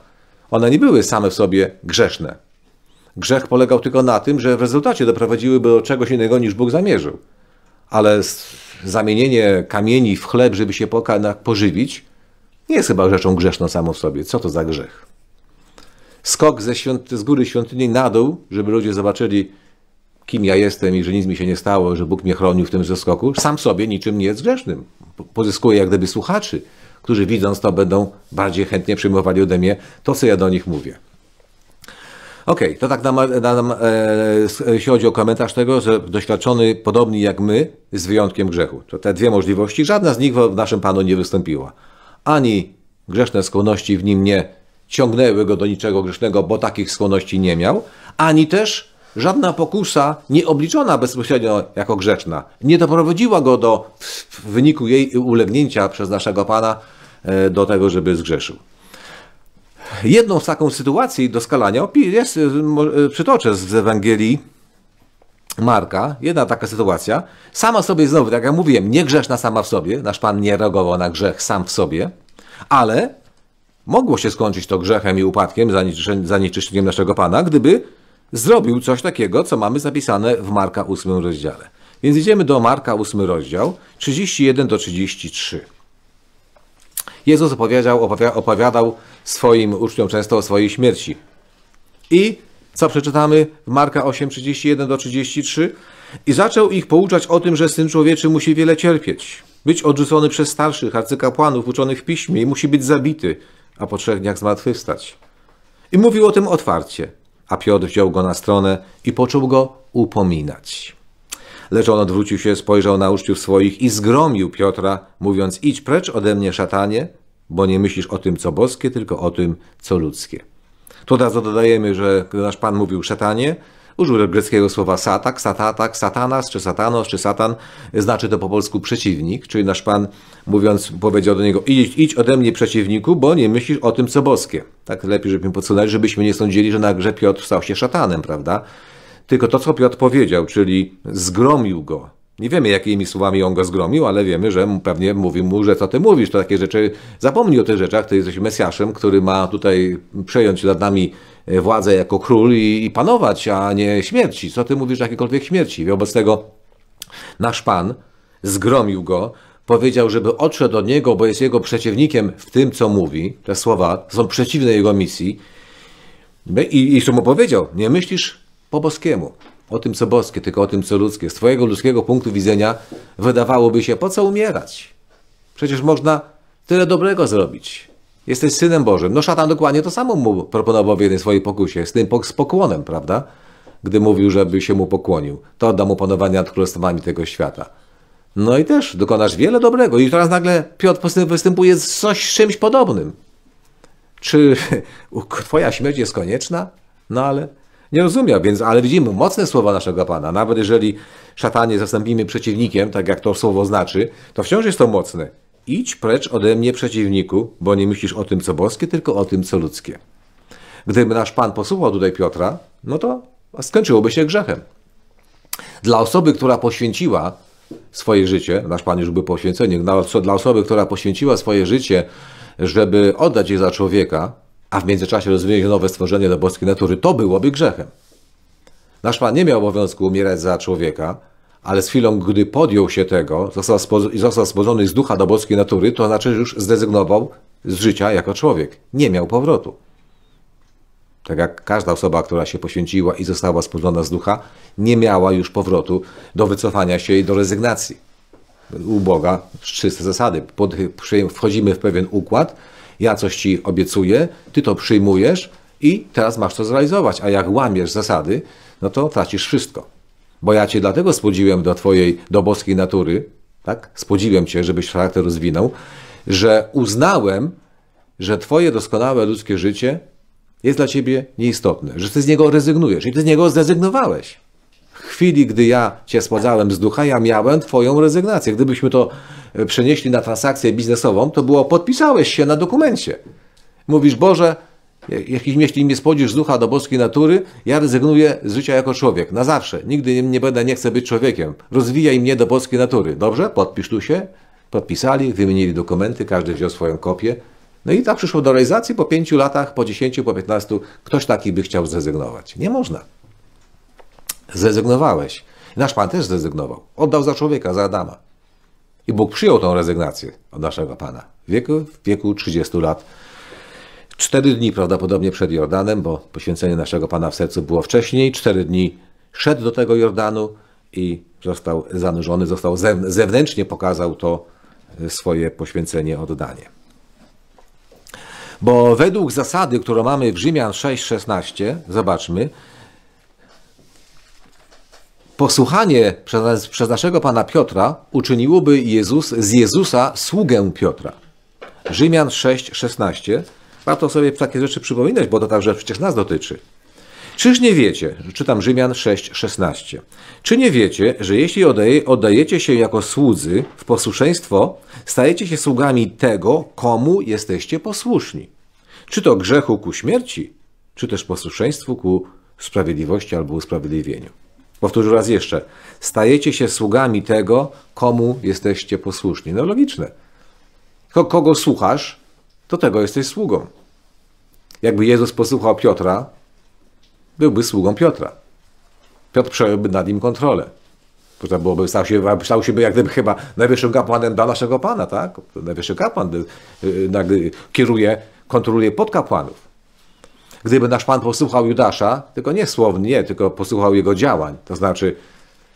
One nie były same w sobie grzeszne. Grzech polegał tylko na tym, że w rezultacie doprowadziłyby do czegoś innego niż Bóg zamierzył. Ale zamienienie kamieni w chleb, żeby się pożywić, nie jest chyba rzeczą grzeszną samą w sobie. Co to za grzech? Skok ze z góry świątyni na dół, żeby ludzie zobaczyli, kim ja jestem i że nic mi się nie stało, że Bóg mnie chronił w tym zeskoku, sam sobie niczym nie jest grzesznym. Pozyskuję jak gdyby słuchaczy, którzy widząc to będą bardziej chętnie przyjmowali ode mnie to, co ja do nich mówię. Okej, okay, to tak nam, nam e, jeśli chodzi o komentarz tego, że doświadczony podobni jak my, z wyjątkiem grzechu. To te dwie możliwości, żadna z nich w naszym Panu nie wystąpiła. Ani grzeszne skłonności w nim nie ciągnęły go do niczego grzesznego, bo takich skłonności nie miał, ani też żadna pokusa nieobliczona bezpośrednio jako grzeszna nie doprowadziła go do, w wyniku jej ulegnięcia przez naszego Pana, e, do tego, żeby zgrzeszył. Jedną z taką sytuacji doskalania jest, y, y, przytoczę z Ewangelii Marka, jedna taka sytuacja, sama sobie znowu, tak jak mówiłem, nie grzeszna sama w sobie, nasz Pan nie reagował na grzech sam w sobie, ale mogło się skończyć to grzechem i upadkiem, zanieczyszczeniem naszego Pana, gdyby zrobił coś takiego, co mamy zapisane w Marka 8 rozdziale. Więc idziemy do Marka 8 rozdział, 31 do 33. Jezus opowiadał, opowiadał swoim uczniom często o swojej śmierci. I co przeczytamy w Marka 8, 31 do 33? I zaczął ich pouczać o tym, że Syn Człowieczy musi wiele cierpieć, być odrzucony przez starszych arcykapłanów uczonych w piśmie i musi być zabity, a po trzech dniach zmartwychwstać. I mówił o tym otwarcie, a Piotr wziął go na stronę i począł go upominać. Lecz on odwrócił się, spojrzał na uczniów swoich i zgromił Piotra, mówiąc: Idź precz ode mnie, szatanie, bo nie myślisz o tym, co boskie, tylko o tym, co ludzkie. Tu od razu dodajemy, że gdy nasz Pan mówił szatanie, użył greckiego słowa satak, satatak, satanas, czy satanos, czy satan, znaczy to po polsku przeciwnik, czyli nasz Pan mówiąc, powiedział do niego, idź, idź ode mnie przeciwniku, bo nie myślisz o tym, co boskie. Tak lepiej, żebyśmy podsunęli, żebyśmy nie sądzili, że na Piotr stał się szatanem, prawda? Tylko to, co Piotr powiedział, czyli zgromił go. Nie wiemy, jakimi słowami on go zgromił, ale wiemy, że pewnie mówił mu, że co ty mówisz, to takie rzeczy, zapomnij o tych rzeczach, ty jesteś Mesjaszem, który ma tutaj przejąć nad nami władzę jako król i, i panować, a nie śmierci. Co ty mówisz o jakiejkolwiek śmierci? Wobec tego nasz Pan zgromił go, powiedział, żeby odszedł od niego, bo jest jego przeciwnikiem w tym, co mówi. Te słowa są przeciwne jego misji. I jeszcze mu powiedział, nie myślisz po boskiemu, o tym co boskie, tylko o tym co ludzkie. Z twojego ludzkiego punktu widzenia wydawałoby się, po co umierać? Przecież można tyle dobrego zrobić. Jesteś synem Bożym. No szatan dokładnie to samo mu proponował w jednej swojej pokusie, z tym z pokłonem, prawda? gdy mówił, żeby się mu pokłonił. To oddam mu panowanie nad królestwami tego świata. No i też dokonasz wiele dobrego. I teraz nagle Piotr występuje z coś czymś podobnym. Czy twoja śmierć jest konieczna? No ale nie rozumiał, więc, ale widzimy mocne słowa naszego Pana. Nawet jeżeli szatanie zastąpimy przeciwnikiem, tak jak to słowo znaczy, to wciąż jest to mocne. Idź precz ode mnie, przeciwniku, bo nie myślisz o tym, co boskie, tylko o tym, co ludzkie. Gdyby nasz Pan posłuchał tutaj Piotra, no to skończyłoby się grzechem. Dla osoby, która poświęciła swoje życie, nasz Pan już był poświęcenie, dla osoby, która poświęciła swoje życie, żeby oddać je za człowieka, a w międzyczasie rozwijać nowe stworzenie do boskiej natury, to byłoby grzechem. Nasz Pan nie miał obowiązku umierać za człowieka, ale z chwilą, gdy podjął się tego i został stworzony z ducha do boskiej natury, to znaczy, że już zrezygnował z życia jako człowiek. Nie miał powrotu. Tak jak każda osoba, która się poświęciła i została stworzona z ducha, nie miała już powrotu do wycofania się i do rezygnacji. U Boga czyste zasady. Wchodzimy w pewien układ, ja coś ci obiecuję, ty to przyjmujesz i teraz masz to zrealizować. A jak łamiesz zasady, no to tracisz wszystko. Bo ja cię dlatego spodziłem do twojej, do boskiej natury, tak? Spodziłem cię, żebyś charakter rozwinął, że uznałem, że twoje doskonałe ludzkie życie jest dla ciebie nieistotne, że ty z niego rezygnujesz i ty z niego zrezygnowałeś. W chwili, gdy ja cię spładzałem z ducha, ja miałem twoją rezygnację. Gdybyśmy to e, przenieśli na transakcję biznesową, to było podpisałeś się na dokumencie. Mówisz, Boże, jeśli mnie spodzisz z ducha do boskiej natury, ja rezygnuję z życia jako człowiek. Na zawsze. Nigdy nie będę, nie chcę być człowiekiem. Rozwijaj mnie do boskiej natury. Dobrze? Podpisz tu się. Podpisali, wymienili dokumenty, każdy wziął swoją kopię. No i tak przyszło do realizacji po pięciu latach, po dziesięciu, po piętnastu. Ktoś taki by chciał zrezygnować. Nie można. Zrezygnowałeś. Nasz Pan też zrezygnował. Oddał za człowieka, za Adama. I Bóg przyjął tą rezygnację od naszego Pana. W wieku, w wieku 30 lat. Cztery dni prawdopodobnie przed Jordanem, bo poświęcenie naszego Pana w sercu było wcześniej. Cztery dni szedł do tego Jordanu i został zanurzony, został zewnętrznie pokazał to swoje poświęcenie, oddanie. Bo według zasady, którą mamy w Rzymian 6,16, zobaczmy, posłuchanie przez, przez naszego Pana Piotra uczyniłoby Jezus, z Jezusa sługę Piotra. Rzymian 6,16. Warto sobie takie rzeczy przypominać, bo to także przecież nas dotyczy. Czyż nie wiecie, czytam Rzymian 6,16, czy nie wiecie, że jeśli oddajecie się jako słudzy w posłuszeństwo, stajecie się sługami tego, komu jesteście posłuszni? Czy to grzechu ku śmierci, czy też posłuszeństwu ku sprawiedliwości albo usprawiedliwieniu. Powtórzę raz jeszcze. Stajecie się sługami tego, komu jesteście posłuszni. No logiczne. Kogo słuchasz, to tego jesteś sługą. Jakby Jezus posłuchał Piotra, byłby sługą Piotra. Piotr przejąłby nad nim kontrolę. To byłoby, stał się, stał się jak gdyby chyba najwyższym kapłanem dla naszego Pana, tak? Najwyższy kapłan y, y, kieruje, kontroluje podkapłanów. Gdyby nasz Pan posłuchał Judasza, tylko nie słownie, nie, tylko posłuchał jego działań, to znaczy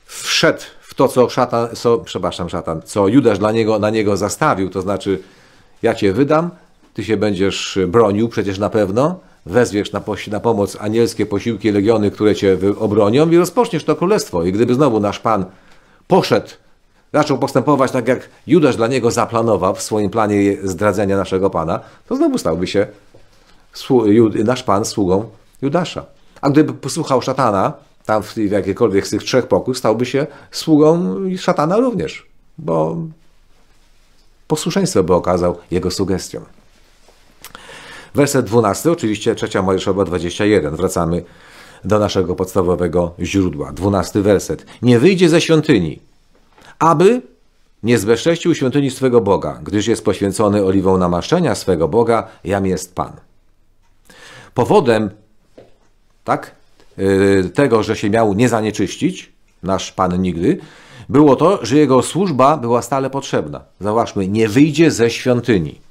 wszedł w to, co szatan, co, przepraszam, szatan, co Judasz dla niego, na niego zastawił, to znaczy ja cię wydam, ty się będziesz bronił przecież na pewno, wezwiesz na, na pomoc anielskie posiłki legiony, które cię obronią i rozpoczniesz to królestwo. I gdyby znowu nasz Pan poszedł, zaczął postępować tak, jak Judasz dla niego zaplanował w swoim planie zdradzenia naszego Pana, to znowu stałby się nasz Pan sługą Judasza. A gdyby posłuchał szatana, tam w jakiekolwiek z tych trzech pokój, stałby się sługą szatana również, bo posłuszeństwo by okazał jego sugestią. Werset 12, oczywiście trzecia Mojżeszowa 21. Wracamy do naszego podstawowego źródła. 12 werset. Nie wyjdzie ze świątyni, aby nie zbezcześcił świątyni swego Boga, gdyż jest poświęcony oliwą namaszczenia swego Boga, jam jest Pan. Powodem tak, y, tego, że się miał nie zanieczyścić, nasz Pan nigdy, było to, że jego służba była stale potrzebna. Zauważmy, nie wyjdzie ze świątyni.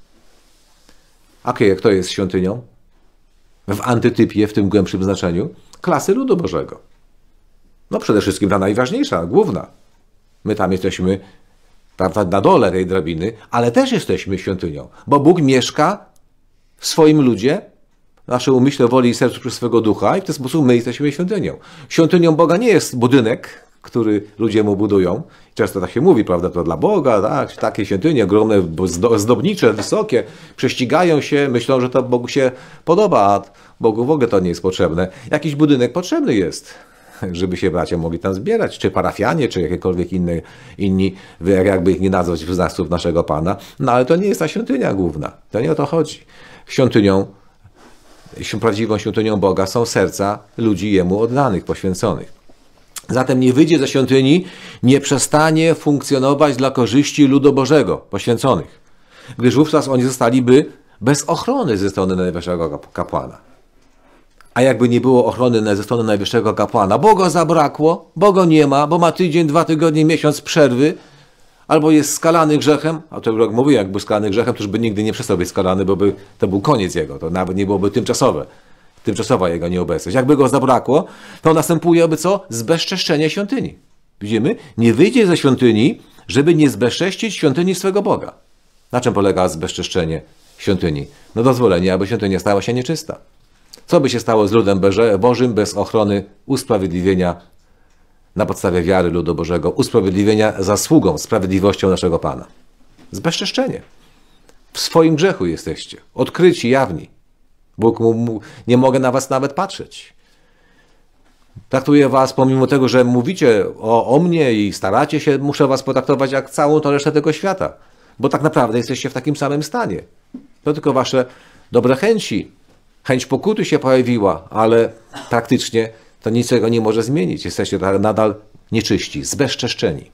A kto jest świątynią? W antytypie, w tym głębszym znaczeniu, klasy ludu Bożego. No przede wszystkim ta najważniejsza, główna. My tam jesteśmy prawda, na dole tej drabiny, ale też jesteśmy świątynią, bo Bóg mieszka w swoim ludzie nasze umyśle, woli i sercu przez swego ducha i w ten sposób my jesteśmy świątynią. Świątynią Boga nie jest budynek, który ludzie mu budują. Często tak się mówi, prawda, to dla Boga, tak, takie świątynie ogromne, zdobnicze, wysokie, prześcigają się, myślą, że to Bogu się podoba, a Bogu w ogóle to nie jest potrzebne. Jakiś budynek potrzebny jest, żeby się bracia mogli tam zbierać, czy parafianie, czy jakiekolwiek inne, inni, jakby ich nie nazwać wyznawców naszego Pana. No ale to nie jest ta świątynia główna. To nie o to chodzi. Świątynią, prawdziwą świątynią Boga są serca ludzi Jemu oddanych, poświęconych. Zatem nie wyjdzie ze świątyni, nie przestanie funkcjonować dla korzyści ludu Bożego, poświęconych, gdyż wówczas oni zostaliby bez ochrony ze strony najwyższego kapłana. A jakby nie było ochrony ze strony najwyższego kapłana, bo go zabrakło, bo go nie ma, bo ma tydzień, dwa tygodnie, miesiąc przerwy, albo jest skalany grzechem, a to jak mówię, jakby skalany grzechem, to już by nigdy nie przestał być skalany, bo by, to był koniec jego, to nawet nie byłoby tymczasowe tymczasowa jego nieobecność. Jakby go zabrakło, to następuje by co? Zbezczeszczenie świątyni. Widzimy? Nie wyjdzie ze świątyni, żeby nie zbezcześcić świątyni swego Boga. Na czym polega zbezczeszczenie świątyni? No dozwolenie, aby świątynia stała się nieczysta. Co by się stało z ludem Bożym bez ochrony usprawiedliwienia na podstawie wiary ludu Bożego, usprawiedliwienia zasługą, sprawiedliwością naszego Pana? Zbezczeszczenie. W swoim grzechu jesteście, odkryci, jawni. Bóg mu, nie mogę na was nawet patrzeć. Traktuję was, pomimo tego, że mówicie o, o mnie i staracie się, muszę was potraktować jak całą tą resztę tego świata. Bo tak naprawdę jesteście w takim samym stanie. To tylko wasze dobre chęci. Chęć pokuty się pojawiła, ale praktycznie to niczego nie może zmienić. Jesteście nadal nieczyści, zbezczeszczeni.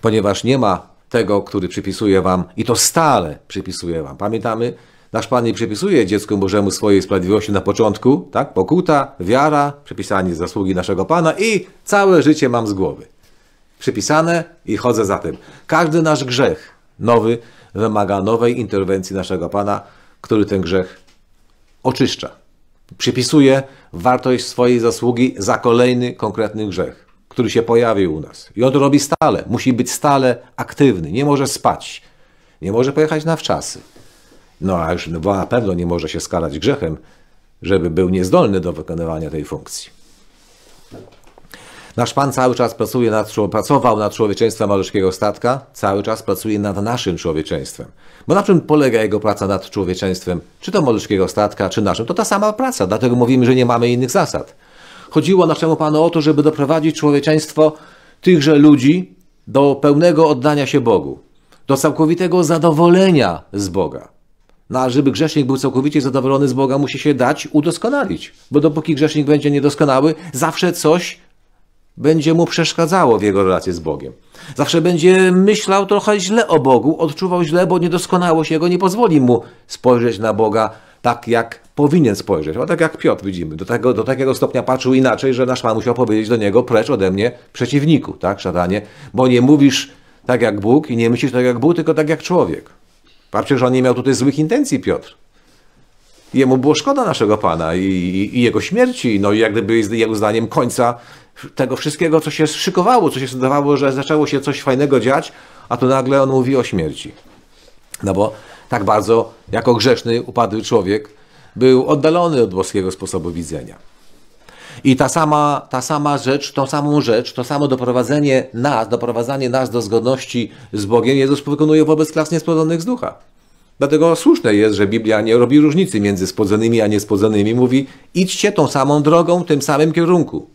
Ponieważ nie ma tego, który przypisuje wam, i to stale przypisuje wam. Pamiętamy, Nasz Pan nie przypisuje dziecku Bożemu swojej sprawiedliwości na początku, tak? Pokuta, wiara, przypisanie zasługi naszego Pana i całe życie mam z głowy. Przypisane i chodzę za tym. Każdy nasz grzech nowy wymaga nowej interwencji naszego Pana, który ten grzech oczyszcza. Przypisuje wartość swojej zasługi za kolejny konkretny grzech, który się pojawił u nas. I on to robi stale. Musi być stale aktywny. Nie może spać. Nie może pojechać na wczasy. No a już na pewno nie może się skalać grzechem, żeby był niezdolny do wykonywania tej funkcji. Nasz Pan cały czas pracuje nad, pracował nad człowieczeństwem malutkiego statka, cały czas pracuje nad naszym człowieczeństwem. Bo na czym polega jego praca nad człowieczeństwem, czy to malutkiego statka, czy naszym? To ta sama praca, dlatego mówimy, że nie mamy innych zasad. Chodziło naszemu Panu o to, żeby doprowadzić człowieczeństwo tychże ludzi do pełnego oddania się Bogu, do całkowitego zadowolenia z Boga. No a żeby grzesznik był całkowicie zadowolony z Boga, musi się dać udoskonalić. Bo dopóki grzesznik będzie niedoskonały, zawsze coś będzie mu przeszkadzało w jego relacji z Bogiem. Zawsze będzie myślał trochę źle o Bogu, odczuwał źle, bo niedoskonałość jego nie pozwoli mu spojrzeć na Boga tak, jak powinien spojrzeć. O tak jak Piotr widzimy. Do, tego, do takiego stopnia patrzył inaczej, że nasz Pan musiał powiedzieć do niego, precz ode mnie, przeciwniku, tak, szatanie, bo nie mówisz tak jak Bóg i nie myślisz tak jak Bóg, tylko tak jak człowiek. Przecież on nie miał tutaj złych intencji, Piotr. Jemu było szkoda naszego Pana i, i, i jego śmierci, no i jak gdyby jego zdaniem końca tego wszystkiego, co się szykowało, co się zdawało, że zaczęło się coś fajnego dziać, a tu nagle on mówi o śmierci. No bo tak bardzo, jako grzeszny, upadły człowiek, był oddalony od boskiego sposobu widzenia. I ta sama, ta sama rzecz, tą samą rzecz, to samo doprowadzenie nas, doprowadzanie nas do zgodności z Bogiem Jezus wykonuje wobec klas niespłodzonych z ducha. Dlatego słuszne jest, że Biblia nie robi różnicy między spłodzonymi a niespłodzonymi. Mówi, idźcie tą samą drogą, tym samym kierunku.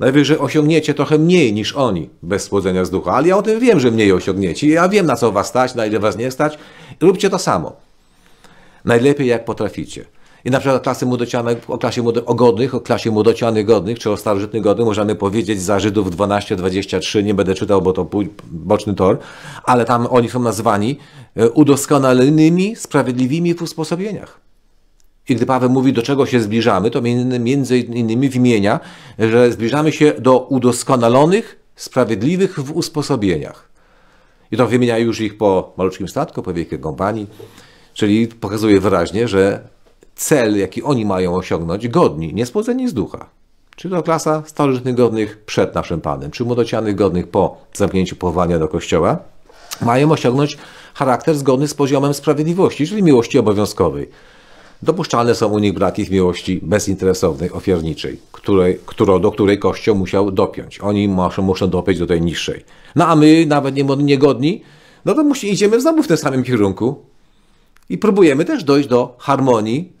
Najwyżej osiągniecie trochę mniej niż oni bez spłodzenia z ducha, ale ja o tym wiem, że mniej osiągniecie. Ja wiem, na co was stać, na ile was nie stać. Róbcie to samo. Najlepiej jak potraficie. I na przykład o klasie młode, o godnych, o klasie młodocianych godnych, czy o starożytnych godnych możemy powiedzieć za Żydów 12-23, nie będę czytał, bo to boczny tor, ale tam oni są nazwani e, udoskonalonymi, sprawiedliwymi w usposobieniach. I gdy Paweł mówi, do czego się zbliżamy, to między innymi wymienia, że zbliżamy się do udoskonalonych, sprawiedliwych w usposobieniach. I to wymienia już ich po malutkim statku, po wielkiej kompanii, czyli pokazuje wyraźnie, że cel, jaki oni mają osiągnąć, godni, niespłodzeni z ducha. Czy to klasa starożytnych godnych przed naszym Panem, czy młodocianych godnych po zamknięciu powołania do Kościoła, mają osiągnąć charakter zgodny z poziomem sprawiedliwości, czyli miłości obowiązkowej. Dopuszczalne są u nich braki w miłości bezinteresownej, ofiarniczej, której, którą, do której Kościół musiał dopiąć. Oni muszą, muszą dopiąć do tej niższej. No a my, nawet niegodni, no to musi, idziemy znowu w tym samym kierunku i próbujemy też dojść do harmonii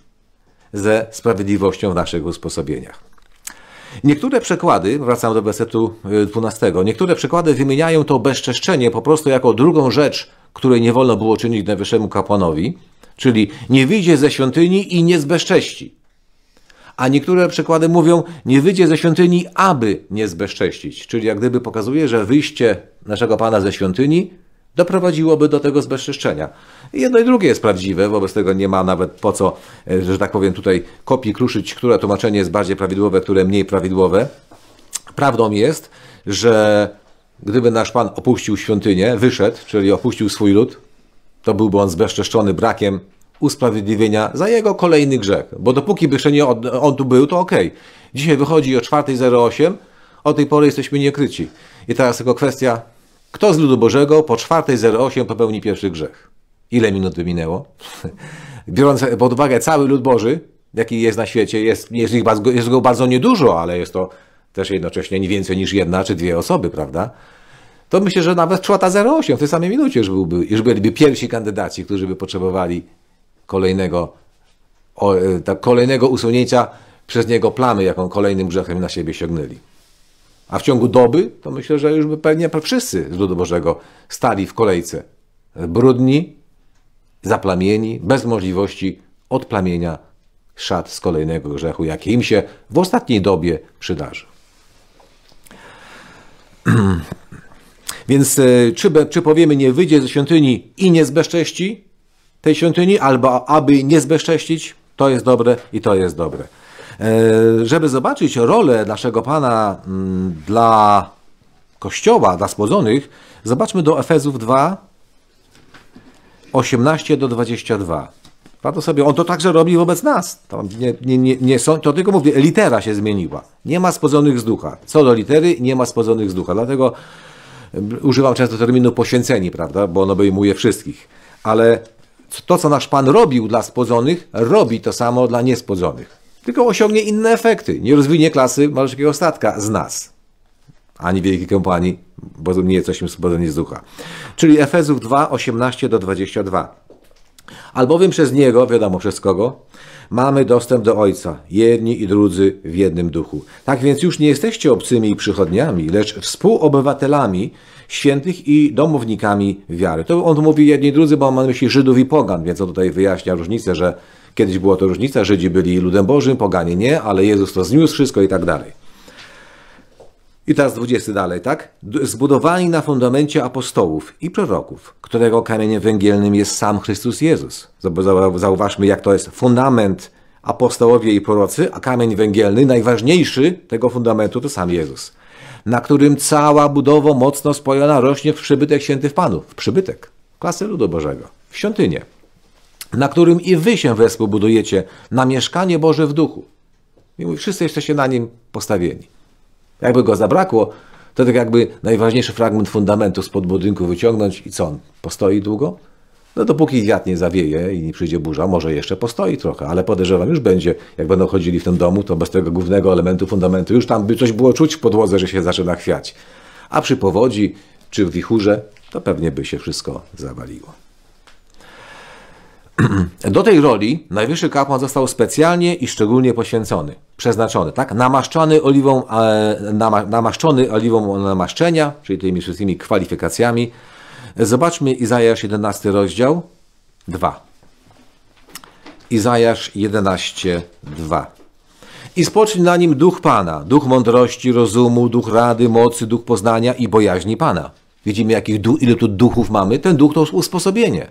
ze sprawiedliwością w naszych usposobieniach. Niektóre przekłady, wracam do wersetu 12, y, niektóre przekłady wymieniają to bezczeszczenie po prostu jako drugą rzecz, której nie wolno było czynić najwyższemu kapłanowi, czyli nie wyjdzie ze świątyni i nie zbezcześci. A niektóre przykłady mówią, nie wyjdzie ze świątyni, aby nie zbezcześcić. Czyli jak gdyby pokazuje, że wyjście naszego Pana ze świątyni doprowadziłoby do tego zbezczeszczenia. Jedno i drugie jest prawdziwe, wobec tego nie ma nawet po co, e, że tak powiem, tutaj kopii kruszyć, które tłumaczenie jest bardziej prawidłowe, które mniej prawidłowe. Prawdą jest, że gdyby nasz Pan opuścił świątynię, wyszedł, czyli opuścił swój lud, to byłby on zbezczeszczony brakiem usprawiedliwienia za jego kolejny grzech. Bo dopóki by jeszcze nie on, on tu był, to ok. Dzisiaj wychodzi o 4.08, od tej pory jesteśmy niekryci. I teraz tylko kwestia, kto z ludu Bożego po 4.08 popełni pierwszy grzech? Ile minut by minęło? Biorąc pod uwagę cały lud Boży, jaki jest na świecie, jest, jest, ich bardzo, jest go bardzo niedużo, ale jest to też jednocześnie nie więcej niż jedna czy dwie osoby, prawda? To myślę, że nawet 4.08 w tej samej minucie już, byłby, już byliby pierwsi kandydaci, którzy by potrzebowali kolejnego, o, tak, kolejnego usunięcia przez niego plamy, jaką kolejnym grzechem na siebie ściągnęli. A w ciągu doby, to myślę, że już by pewnie wszyscy z ludu Bożego stali w kolejce. Brudni, zaplamieni, bez możliwości odplamienia szat z kolejnego grzechu, jaki im się w ostatniej dobie przydarzy. Więc e, czy, czy powiemy, nie wyjdzie ze świątyni i nie zbezcześci tej świątyni, albo aby nie zbezcześcić, to jest dobre i to jest dobre. E, żeby zobaczyć rolę naszego Pana mm, dla Kościoła, dla spłodzonych, zobaczmy do Efezów 2, 18 do 22. Warto sobie, on to także robi wobec nas. To, nie, nie, nie, nie to tylko mówię, litera się zmieniła. Nie ma spodzonych z ducha. Co do litery, nie ma spodzonych z ducha. Dlatego mm, używam często terminu poświęceni, prawda, bo ono obejmuje wszystkich. Ale to, co nasz Pan robił dla spodzonych, robi to samo dla niespodzonych tylko osiągnie inne efekty. Nie rozwinie klasy malutkiego statka z nas, ani wielkiej kompanii, bo nie jesteśmy stworzeni z ducha. Czyli Efezów 2, 18 do 22. Albowiem przez Niego, wiadomo przez kogo, mamy dostęp do Ojca, jedni i drudzy w jednym duchu. Tak więc już nie jesteście obcymi i przychodniami, lecz współobywatelami świętych i domownikami wiary. To on mówi jedni i drudzy, bo on ma na myśli Żydów i Pogan, więc on tutaj wyjaśnia różnicę, że Kiedyś była to różnica, Żydzi byli ludem Bożym, poganie nie, ale Jezus to zniósł wszystko i tak dalej. I teraz 20 dalej, tak? Zbudowani na fundamencie apostołów i proroków, którego kamieniem węgielnym jest sam Chrystus Jezus. Zauważmy, jak to jest fundament apostołowie i prorocy, a kamień węgielny, najważniejszy tego fundamentu, to sam Jezus. Na którym cała budowa mocno spojona rośnie w przybytek świętych Panów. W przybytek klasy ludu Bożego. W świątynię na którym i wy się wespół budujecie na mieszkanie Boże w duchu. I wszyscy jesteście na nim postawieni. Jakby go zabrakło, to tak jakby najważniejszy fragment fundamentu spod budynku wyciągnąć i co on? Postoi długo? No dopóki wiatr nie zawieje i nie przyjdzie burza, może jeszcze postoi trochę, ale podejrzewam, już będzie, jak będą chodzili w tym domu, to bez tego głównego elementu fundamentu już tam by coś było czuć w podłodze, że się zaczyna chwiać. A przy powodzi czy w wichurze, to pewnie by się wszystko zawaliło. Do tej roli najwyższy kapłan został specjalnie i szczególnie poświęcony, przeznaczony, tak? Namaszczony oliwą, e, nama, namaszczony oliwą namaszczenia, czyli tymi wszystkimi kwalifikacjami. Zobaczmy Izajasz 11 rozdział 2. Izajasz 11, 2. I spocznie na nim duch Pana, duch mądrości, rozumu, duch rady, mocy, duch poznania i bojaźni Pana. Widzimy, jakich, ile tu duchów mamy? Ten duch to usposobienie.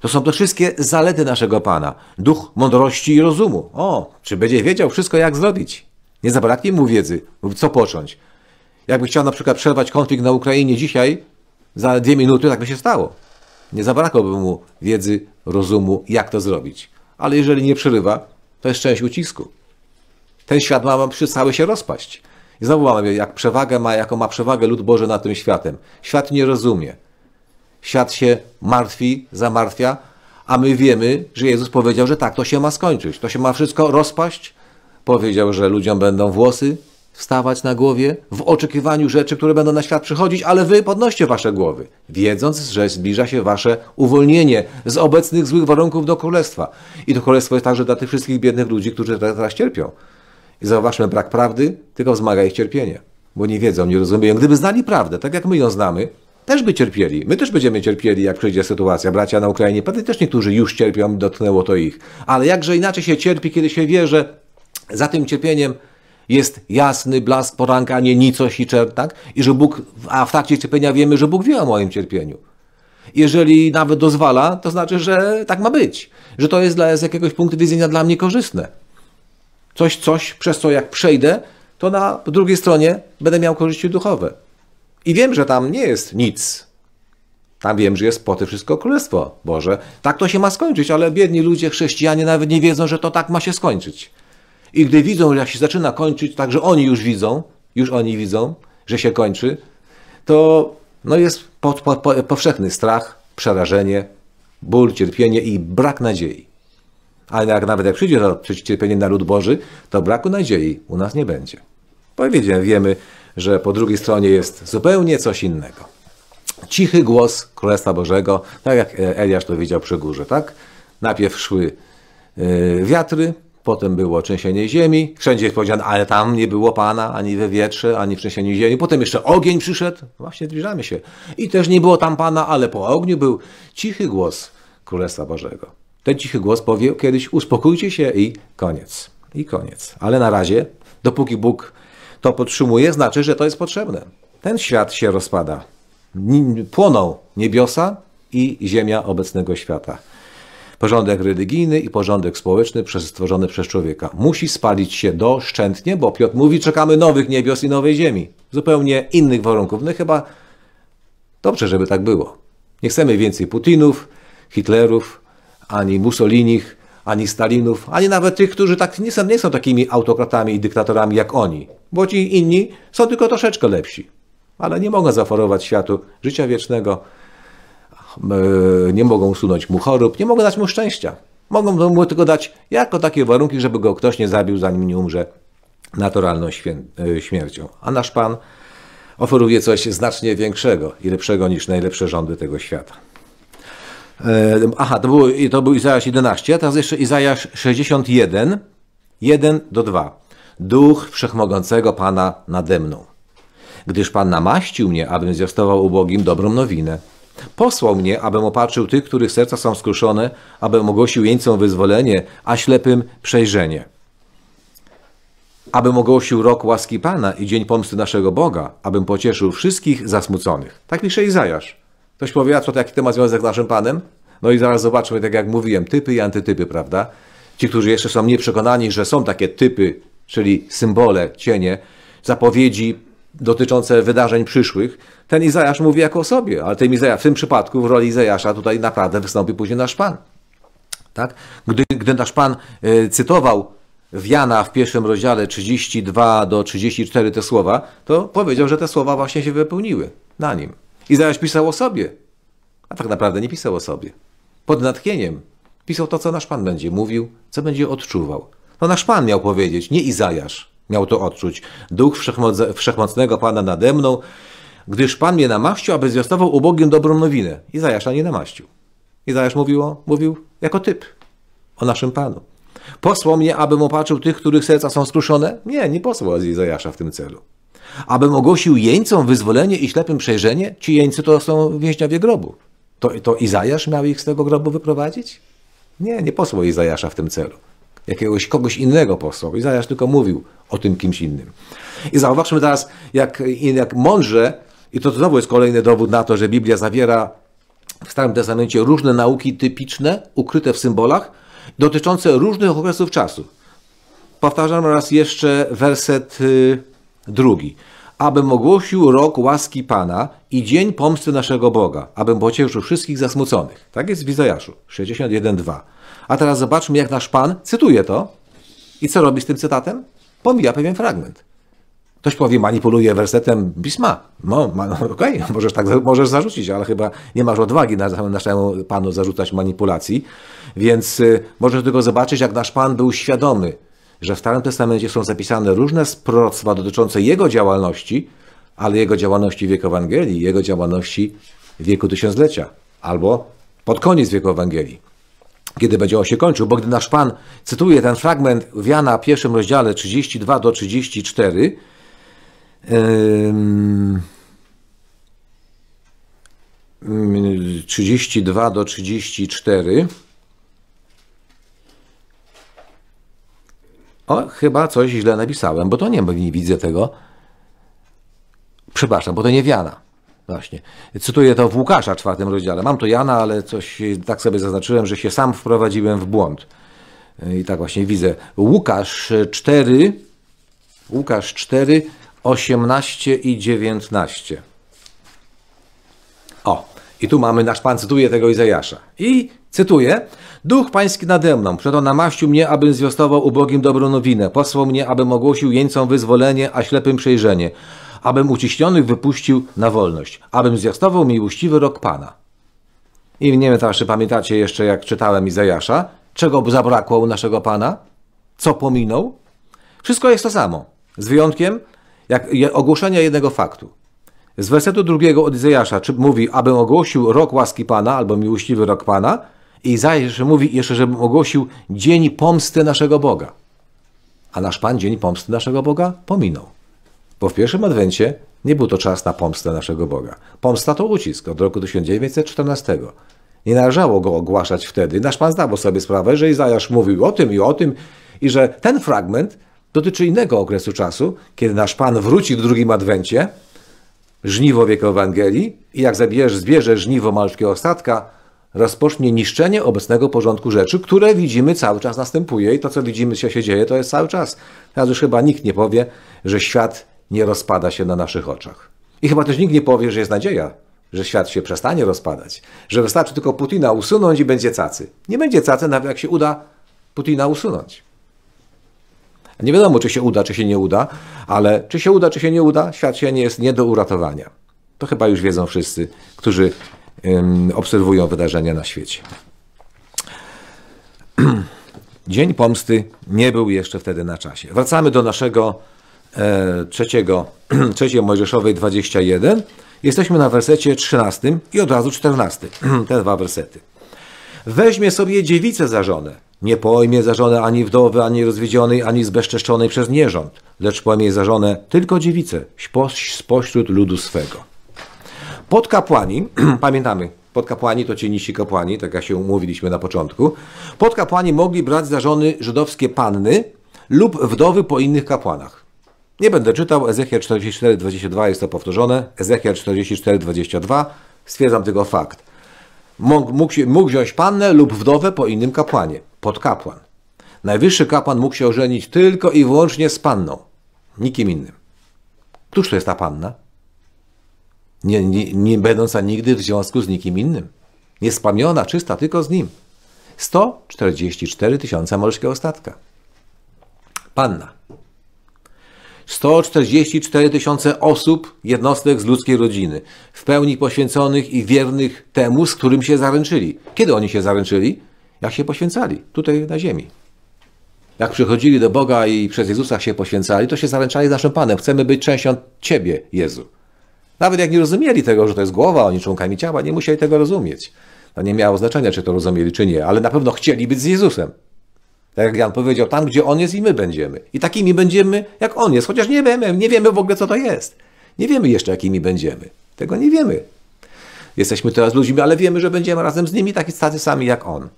To są to wszystkie zalety naszego Pana. Duch mądrości i rozumu. O, czy będzie wiedział wszystko, jak zrobić? Nie zabraknie mu wiedzy, co począć. Jakby chciał na przykład przerwać konflikt na Ukrainie dzisiaj, za dwie minuty tak by się stało. Nie zabrakłoby mu wiedzy, rozumu, jak to zrobić. Ale jeżeli nie przerywa, to jest część ucisku. Ten świat ma cały się rozpaść. I znowu mamy, jak przewagę ma, jaką ma przewagę lud Boży nad tym światem. Świat nie rozumie. Świat się martwi, zamartwia, A my wiemy, że Jezus powiedział, że tak to się ma skończyć. To się ma wszystko rozpaść. Powiedział, że ludziom będą włosy wstawać na głowie w oczekiwaniu rzeczy, które będą na świat przychodzić, ale wy podnoście wasze głowy, wiedząc, że zbliża się wasze uwolnienie z obecnych złych warunków do królestwa. I to królestwo jest także dla tych wszystkich biednych ludzi, którzy teraz cierpią. I zauważmy brak prawdy, tylko wzmaga ich cierpienie, bo nie wiedzą, nie rozumieją. Gdyby znali prawdę, tak jak my ją znamy, też by cierpieli. My też będziemy cierpieli, jak przyjdzie sytuacja. Bracia na Ukrainie, pewnie też niektórzy już cierpią, dotknęło to ich. Ale jakże inaczej się cierpi, kiedy się wie, że za tym cierpieniem jest jasny blask poranka, a nie nicość i czert, tak? I że Bóg, a w trakcie cierpienia wiemy, że Bóg wie o moim cierpieniu. Jeżeli nawet dozwala, to znaczy, że tak ma być. Że to jest dla, z jakiegoś punktu widzenia dla mnie korzystne. Coś, coś, przez co jak przejdę, to na drugiej stronie będę miał korzyści duchowe. I wiem, że tam nie jest nic. Tam wiem, że jest po tym wszystko Królestwo Boże. Tak to się ma skończyć, ale biedni ludzie, chrześcijanie nawet nie wiedzą, że to tak ma się skończyć. I gdy widzą, że jak się zaczyna kończyć, tak że oni już widzą, już oni widzą, że się kończy, to no jest po, po, po, powszechny strach, przerażenie, ból, cierpienie i brak nadziei. Ale jak, nawet jak przyjdzie cierpienie na lud Boży, to braku nadziei u nas nie będzie. Powiedziałem, wiemy, że po drugiej stronie jest zupełnie coś innego. Cichy głos Królestwa Bożego, tak jak Eliasz to widział przy górze, tak? Najpierw szły e, wiatry, potem było trzęsienie ziemi, wszędzie jest powiedziane, ale tam nie było Pana, ani we wietrze, ani w trzęsieniu ziemi. Potem jeszcze ogień przyszedł, właśnie zbliżamy się. I też nie było tam Pana, ale po ogniu był cichy głos Królestwa Bożego. Ten cichy głos powie kiedyś, uspokójcie się i koniec. I koniec. Ale na razie, dopóki Bóg to podtrzymuje, znaczy, że to jest potrzebne. Ten świat się rozpada. Płoną niebiosa i ziemia obecnego świata. Porządek religijny i porządek społeczny stworzony przez człowieka musi spalić się doszczętnie, bo Piotr mówi, czekamy nowych niebios i nowej ziemi. Zupełnie innych warunków. No chyba dobrze, żeby tak było. Nie chcemy więcej Putinów, Hitlerów, ani Mussolinich, ani Stalinów, ani nawet tych, którzy tak nie są, nie są takimi autokratami i dyktatorami jak oni, bo ci inni są tylko troszeczkę lepsi, ale nie mogą zaoferować światu życia wiecznego, nie mogą usunąć mu chorób, nie mogą dać mu szczęścia. Mogą mu tylko dać jako takie warunki, żeby go ktoś nie zabił, zanim nie umrze naturalną e, śmiercią. A nasz Pan oferuje coś znacznie większego i lepszego niż najlepsze rządy tego świata. E, aha, to, było, to był Izajasz 11, a teraz jeszcze Izajasz 61, 1 do 2. Duch Wszechmogącego Pana nade mną. Gdyż Pan namaścił mnie, abym zwiastował ubogim dobrą nowinę. Posłał mnie, abym opatrzył tych, których serca są skruszone, abym ogłosił jeńcom wyzwolenie, a ślepym przejrzenie. Abym ogłosił rok łaski Pana i dzień pomsty naszego Boga, abym pocieszył wszystkich zasmuconych. Tak pisze Izajasz. Ktoś powie, a co jaki to ma związek z naszym Panem? No i zaraz zobaczmy, tak jak mówiłem, typy i antytypy, prawda? Ci, którzy jeszcze są nieprzekonani, że są takie typy, czyli symbole, cienie, zapowiedzi dotyczące wydarzeń przyszłych, ten Izajasz mówi jako o sobie, ale ten Izajasz, w tym przypadku w roli Izajasza tutaj naprawdę wystąpi później nasz Pan. Tak? Gdy, gdy nasz Pan y, cytował w Jana w pierwszym rozdziale 32 do 34 te słowa, to powiedział, że te słowa właśnie się wypełniły na nim. Izajasz pisał o sobie, a tak naprawdę nie pisał o sobie. Pod natchnieniem pisał to, co nasz Pan będzie mówił, co będzie odczuwał. To nasz Pan miał powiedzieć, nie Izajasz miał to odczuć. Duch Wszechmocnego Pana nade mną, gdyż Pan mnie namaścił, aby zwiastował ubogim dobrą nowinę. Izajasza nie namaścił. Izajasz mówił, mówił jako typ o naszym Panu. Posłał mnie, abym opatrzył tych, których serca są skruszone? Nie, nie posłał Izajasza w tym celu abym ogłosił jeńcom wyzwolenie i ślepym przejrzenie? Ci jeńcy to są więźniowie grobu. To, to Izajasz miał ich z tego grobu wyprowadzić? Nie, nie posłał Izajasza w tym celu. Jakiegoś kogoś innego posłał. Izajasz tylko mówił o tym kimś innym. I zauważmy teraz, jak, jak mądrze, i to znowu jest kolejny dowód na to, że Biblia zawiera w Starym Testamencie różne nauki typiczne, ukryte w symbolach, dotyczące różnych okresów czasu. Powtarzam raz jeszcze werset y, Drugi, abym ogłosił rok łaski Pana i dzień pomsty naszego Boga, abym pocieszył wszystkich zasmuconych. Tak jest w Izajaszu 61.2. A teraz zobaczmy, jak nasz Pan cytuje to i co robi z tym cytatem? Pomija pewien fragment. Ktoś powie, manipuluje wersetem pisma. No, no okej, okay, możesz tak możesz zarzucić, ale chyba nie masz odwagi naszemu Panu zarzucać manipulacji. Więc y, możesz tylko zobaczyć, jak nasz Pan był świadomy, że w Starym Testamencie są zapisane różne proroctwa dotyczące Jego działalności, ale Jego działalności w wieku Ewangelii, Jego działalności w wieku tysiąclecia, albo pod koniec wieku Ewangelii kiedy będzie on się kończył, bo gdy nasz Pan cytuje ten fragment w Jana w pierwszym rozdziale 32 do 34, 32 do 34. O, chyba coś źle napisałem, bo to nie, nie widzę tego. Przepraszam, bo to nie Wiana. Właśnie. Cytuję to w Łukasza czwartym rozdziale. Mam to Jana, ale coś tak sobie zaznaczyłem, że się sam wprowadziłem w błąd. I tak właśnie widzę. Łukasz 4, Łukasz 4, 18 i 19. O, i tu mamy, nasz Pan cytuje tego Izajasza. I cytuję, Duch Pański nade mną, przeto namaścił mnie, abym zwiastował ubogim dobrą nowinę, posłał mnie, abym ogłosił jeńcom wyzwolenie, a ślepym przejrzenie, abym uciśnionych wypuścił na wolność, abym zwiastował miłościwy rok Pana. I nie wiem, czy pamiętacie jeszcze, jak czytałem Izajasza, czego zabrakło u naszego Pana? Co pominął? Wszystko jest to samo, z wyjątkiem jak ogłoszenia jednego faktu. Z wersetu drugiego od Izajasza czy mówi, abym ogłosił rok łaski Pana, albo miłościwy rok Pana, i Izajasz mówi jeszcze, żebym ogłosił dzień pomsty naszego Boga. A nasz Pan dzień pomsty naszego Boga pominął. Bo w pierwszym adwencie nie był to czas na pomstę naszego Boga. Pomsta to ucisk od roku 1914. Nie należało go ogłaszać wtedy. Nasz Pan zdawał sobie sprawę, że Izajasz mówił o tym i o tym i że ten fragment dotyczy innego okresu czasu, kiedy nasz Pan wróci w drugim adwencie, żniwo wieku Ewangelii i jak zabierze, zbierze żniwo malutkiego statka, rozpocznie niszczenie obecnego porządku rzeczy, które widzimy cały czas następuje i to, co widzimy się, się dzieje, to jest cały czas. Teraz już chyba nikt nie powie, że świat nie rozpada się na naszych oczach. I chyba też nikt nie powie, że jest nadzieja, że świat się przestanie rozpadać, że wystarczy tylko Putina usunąć i będzie cacy. Nie będzie cacy, nawet jak się uda Putina usunąć. Nie wiadomo, czy się uda, czy się nie uda, ale czy się uda, czy się nie uda, świat się nie jest nie do uratowania. To chyba już wiedzą wszyscy, którzy obserwują wydarzenia na świecie. Dzień pomsty nie był jeszcze wtedy na czasie. Wracamy do naszego e, trzeciego, trzeciej Mojżeszowej 21. Jesteśmy na wersecie 13 i od razu 14. Te dwa wersety. Weźmie sobie dziewicę za żonę nie pojmie za żonę ani wdowy, ani rozwiedzionej, ani zbezczeszczonej przez nierząd, lecz pojmie za żonę tylko dziewicę spośród ludu swego. Podkapłani, pamiętamy, podkapłani to ci niżsi kapłani, tak jak się umówiliśmy na początku, podkapłani mogli brać za żony żydowskie panny lub wdowy po innych kapłanach. Nie będę czytał, Ezechiel 44:22 jest to powtórzone, Ezechiel 44:22, stwierdzam tylko fakt. Mógł, mógł, mógł wziąć pannę lub wdowę po innym kapłanie podkapłan. Najwyższy kapłan mógł się ożenić tylko i wyłącznie z panną, nikim innym. Któż to jest ta panna? Nie, nie, nie będąca nigdy w związku z nikim innym. Niespamiona, czysta, tylko z nim. 144 tysiące morskiego statka. Panna. 144 tysiące osób, jednostek z ludzkiej rodziny, w pełni poświęconych i wiernych temu, z którym się zaręczyli. Kiedy oni się zaręczyli? jak się poświęcali tutaj na ziemi. Jak przychodzili do Boga i przez Jezusa się poświęcali, to się zaręczali z naszym Panem. Chcemy być częścią Ciebie, Jezu. Nawet jak nie rozumieli tego, że to jest głowa, oni członkami ciała, nie musieli tego rozumieć. To nie miało znaczenia, czy to rozumieli, czy nie, ale na pewno chcieli być z Jezusem. Tak jak Jan powiedział, tam gdzie On jest i my będziemy. I takimi będziemy, jak On jest, chociaż nie wiemy, nie wiemy w ogóle, co to jest. Nie wiemy jeszcze, jakimi będziemy. Tego nie wiemy. Jesteśmy teraz ludźmi, ale wiemy, że będziemy razem z nimi taki tacy sami jak On.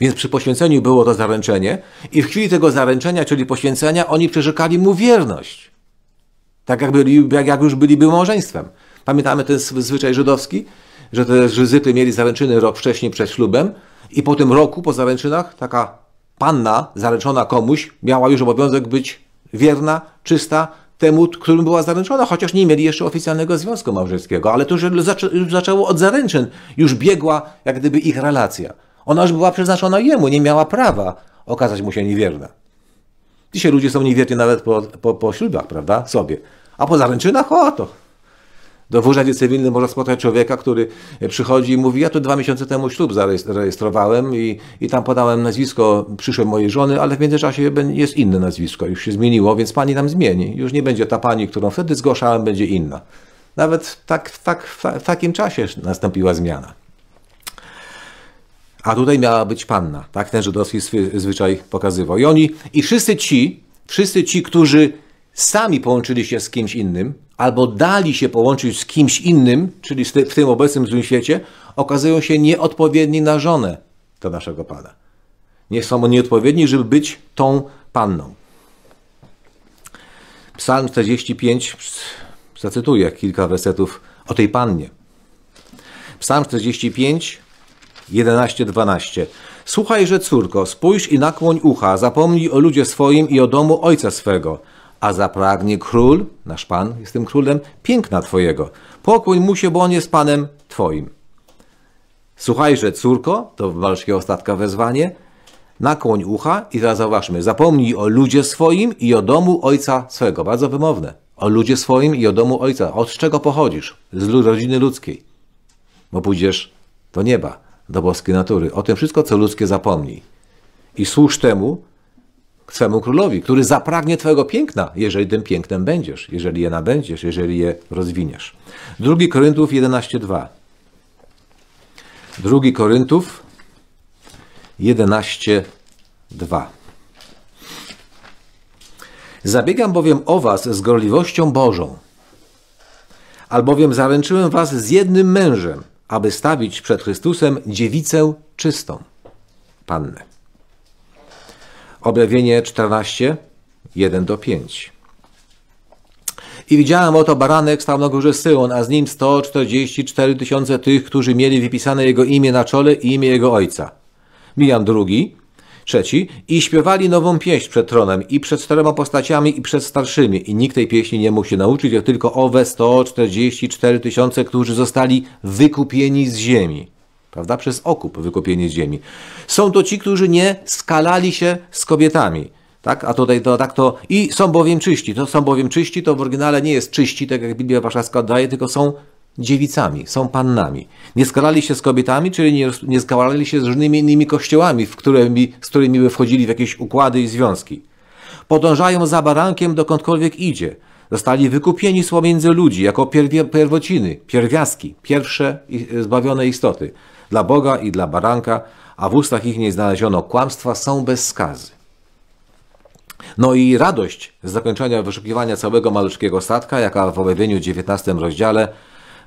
Więc przy poświęceniu było to zaręczenie i w chwili tego zaręczenia, czyli poświęcenia, oni przyrzekali mu wierność. Tak jak, byli, jak, już byliby małżeństwem. Pamiętamy ten zwyczaj żydowski, że te Żyzyty mieli zaręczyny rok wcześniej przed ślubem i po tym roku, po zaręczynach, taka panna zaręczona komuś miała już obowiązek być wierna, czysta temu, którym była zaręczona, chociaż nie mieli jeszcze oficjalnego związku małżeńskiego, ale to już zaczęło od zaręczyn, już biegła jak gdyby ich relacja. Ona już była przeznaczona jemu, nie miała prawa okazać mu się niewierna. Dzisiaj ludzie są niewierni nawet po, po, po ślubach, prawda? Sobie. A po zaręczynach, o to. Do w urzędzie cywilnym można spotkać człowieka, który przychodzi i mówi, ja tu dwa miesiące temu ślub zarejestrowałem i, i tam podałem nazwisko przyszłej mojej żony, ale w międzyczasie jest inne nazwisko, już się zmieniło, więc pani nam zmieni. Już nie będzie ta pani, którą wtedy zgłaszałem, będzie inna. Nawet tak, tak, w takim czasie nastąpiła zmiana. A tutaj miała być panna, tak ten żydowski zwyczaj pokazywał. I oni, i wszyscy ci, wszyscy ci, którzy sami połączyli się z kimś innym, albo dali się połączyć z kimś innym, czyli w tym obecnym złym świecie, okazują się nieodpowiedni na żonę do naszego Pana. Nie są nieodpowiedni, żeby być tą panną. Psalm 45, zacytuję kilka wersetów o tej pannie. Psalm 45, 11-12. Słuchajże, córko, spójrz i nakłoń ucha, zapomnij o ludzie swoim i o domu ojca swego a zapragnie król, nasz Pan jest tym królem, piękna Twojego. Pokłoń mu się, bo on jest Panem Twoim. Słuchajże, córko, to walczkie ostatka wezwanie, nakłoń ucha i teraz zauważmy, zapomnij o ludzie swoim i o domu ojca swego. Bardzo wymowne. O ludzie swoim i o domu ojca. Od czego pochodzisz? Z rodziny ludzkiej. Bo pójdziesz do nieba, do boskiej natury. O tym wszystko, co ludzkie zapomnij. I służ temu, swemu królowi, który zapragnie Twojego piękna, jeżeli tym pięknem będziesz, jeżeli je nabędziesz, jeżeli je rozwiniesz. 2 Koryntów 11:2. 2 Koryntów 11:2. Zabiegam bowiem o was z gorliwością Bożą, albowiem zaręczyłem was z jednym mężem, aby stawić przed Chrystusem dziewicę czystą, pannę. Objawienie 14, 1 do 5. I widziałem oto baranek stał na górze Syłon, a z nim 144 tysiące tych, którzy mieli wypisane jego imię na czole i imię jego ojca. Mijam drugi, trzeci, i śpiewali nową pieśń przed tronem, i przed czterema postaciami, i przed starszymi. I nikt tej pieśni nie mógł się nauczyć, jak tylko owe 144 tysiące, którzy zostali wykupieni z ziemi prawda? Przez okup wykupienie z ziemi. Są to ci, którzy nie skalali się z kobietami. Tak? A tutaj to tak to i są bowiem czyści. To są bowiem czyści, to w oryginale nie jest czyści, tak jak Biblia Warszawska oddaje, tylko są dziewicami, są pannami. Nie skalali się z kobietami, czyli nie, nie skalali się z różnymi innymi kościołami, w którymi, z którymi by wchodzili w jakieś układy i związki. Podążają za barankiem dokądkolwiek idzie. Zostali wykupieni z pomiędzy ludzi jako pierwie, pierwociny, pierwiastki, pierwsze zbawione istoty dla Boga i dla baranka, a w ustach ich nie znaleziono kłamstwa, są bez skazy. No i radość z zakończenia wyszukiwania całego malutkiego statka, jaka w objawieniu 19 rozdziale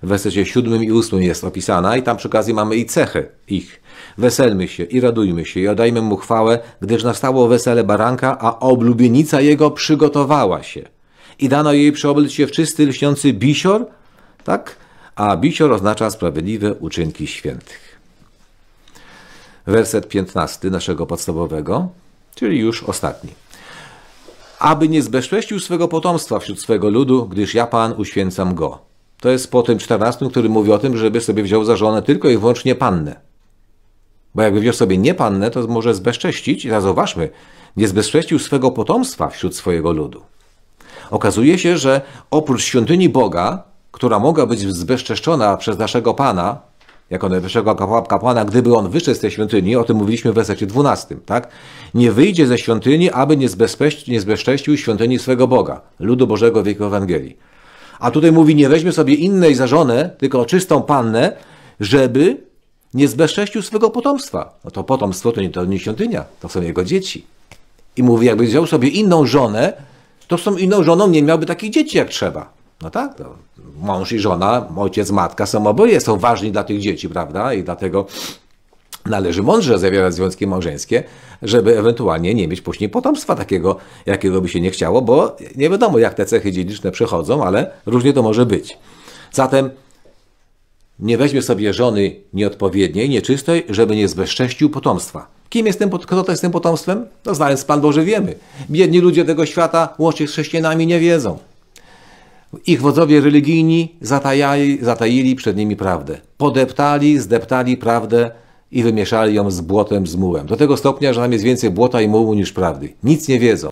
w wersecie 7 i 8 jest opisana i tam przy okazji mamy i cechy ich. Weselmy się i radujmy się i oddajmy mu chwałę, gdyż nastało wesele baranka, a oblubienica jego przygotowała się. I dano jej przeoblić się w czysty, lśniący bisior, tak? A bisior oznacza sprawiedliwe uczynki świętych werset 15 naszego podstawowego, czyli już ostatni. Aby nie zbezcześcił swego potomstwa wśród swego ludu, gdyż ja Pan uświęcam go. To jest po tym 14, który mówi o tym, żeby sobie wziął za żonę tylko i wyłącznie pannę. Bo jakby wziął sobie nie pannę, to może zbezcześcić, i zauważmy, nie zbezcześcił swego potomstwa wśród swojego ludu. Okazuje się, że oprócz świątyni Boga, która mogła być zbezczeszczona przez naszego Pana, jako najwyższego kapłana, gdyby on wyszedł z tej świątyni, o tym mówiliśmy w wersecie 12, tak? Nie wyjdzie ze świątyni, aby nie zbezcześcił świątyni swego Boga, ludu Bożego w wieku Ewangelii. A tutaj mówi, nie weźmie sobie innej za żonę, tylko czystą pannę, żeby nie zbezcześcił swego potomstwa. No to potomstwo to nie, to nie świątynia, to są jego dzieci. I mówi, jakby wziął sobie inną żonę, to z tą inną żoną nie miałby takich dzieci jak trzeba. No tak, to mąż i żona, ojciec, matka są oboje są ważni dla tych dzieci, prawda? I dlatego należy mądrze zawierać związki małżeńskie, żeby ewentualnie nie mieć później potomstwa takiego, jakiego by się nie chciało, bo nie wiadomo, jak te cechy dziedziczne przychodzą, ale różnie to może być. Zatem nie weźmie sobie żony nieodpowiedniej, nieczystej, żeby nie zbezcześcił potomstwa. Kim jest ten, kto to jest tym potomstwem? No znając Pan Boże wiemy. Biedni ludzie tego świata, łącznie z chrześcijanami, nie wiedzą. Ich wodzowie religijni zatajali, zatajili przed nimi prawdę. Podeptali, zdeptali prawdę i wymieszali ją z błotem, z mułem. Do tego stopnia, że tam jest więcej błota i mułu niż prawdy. Nic nie wiedzą.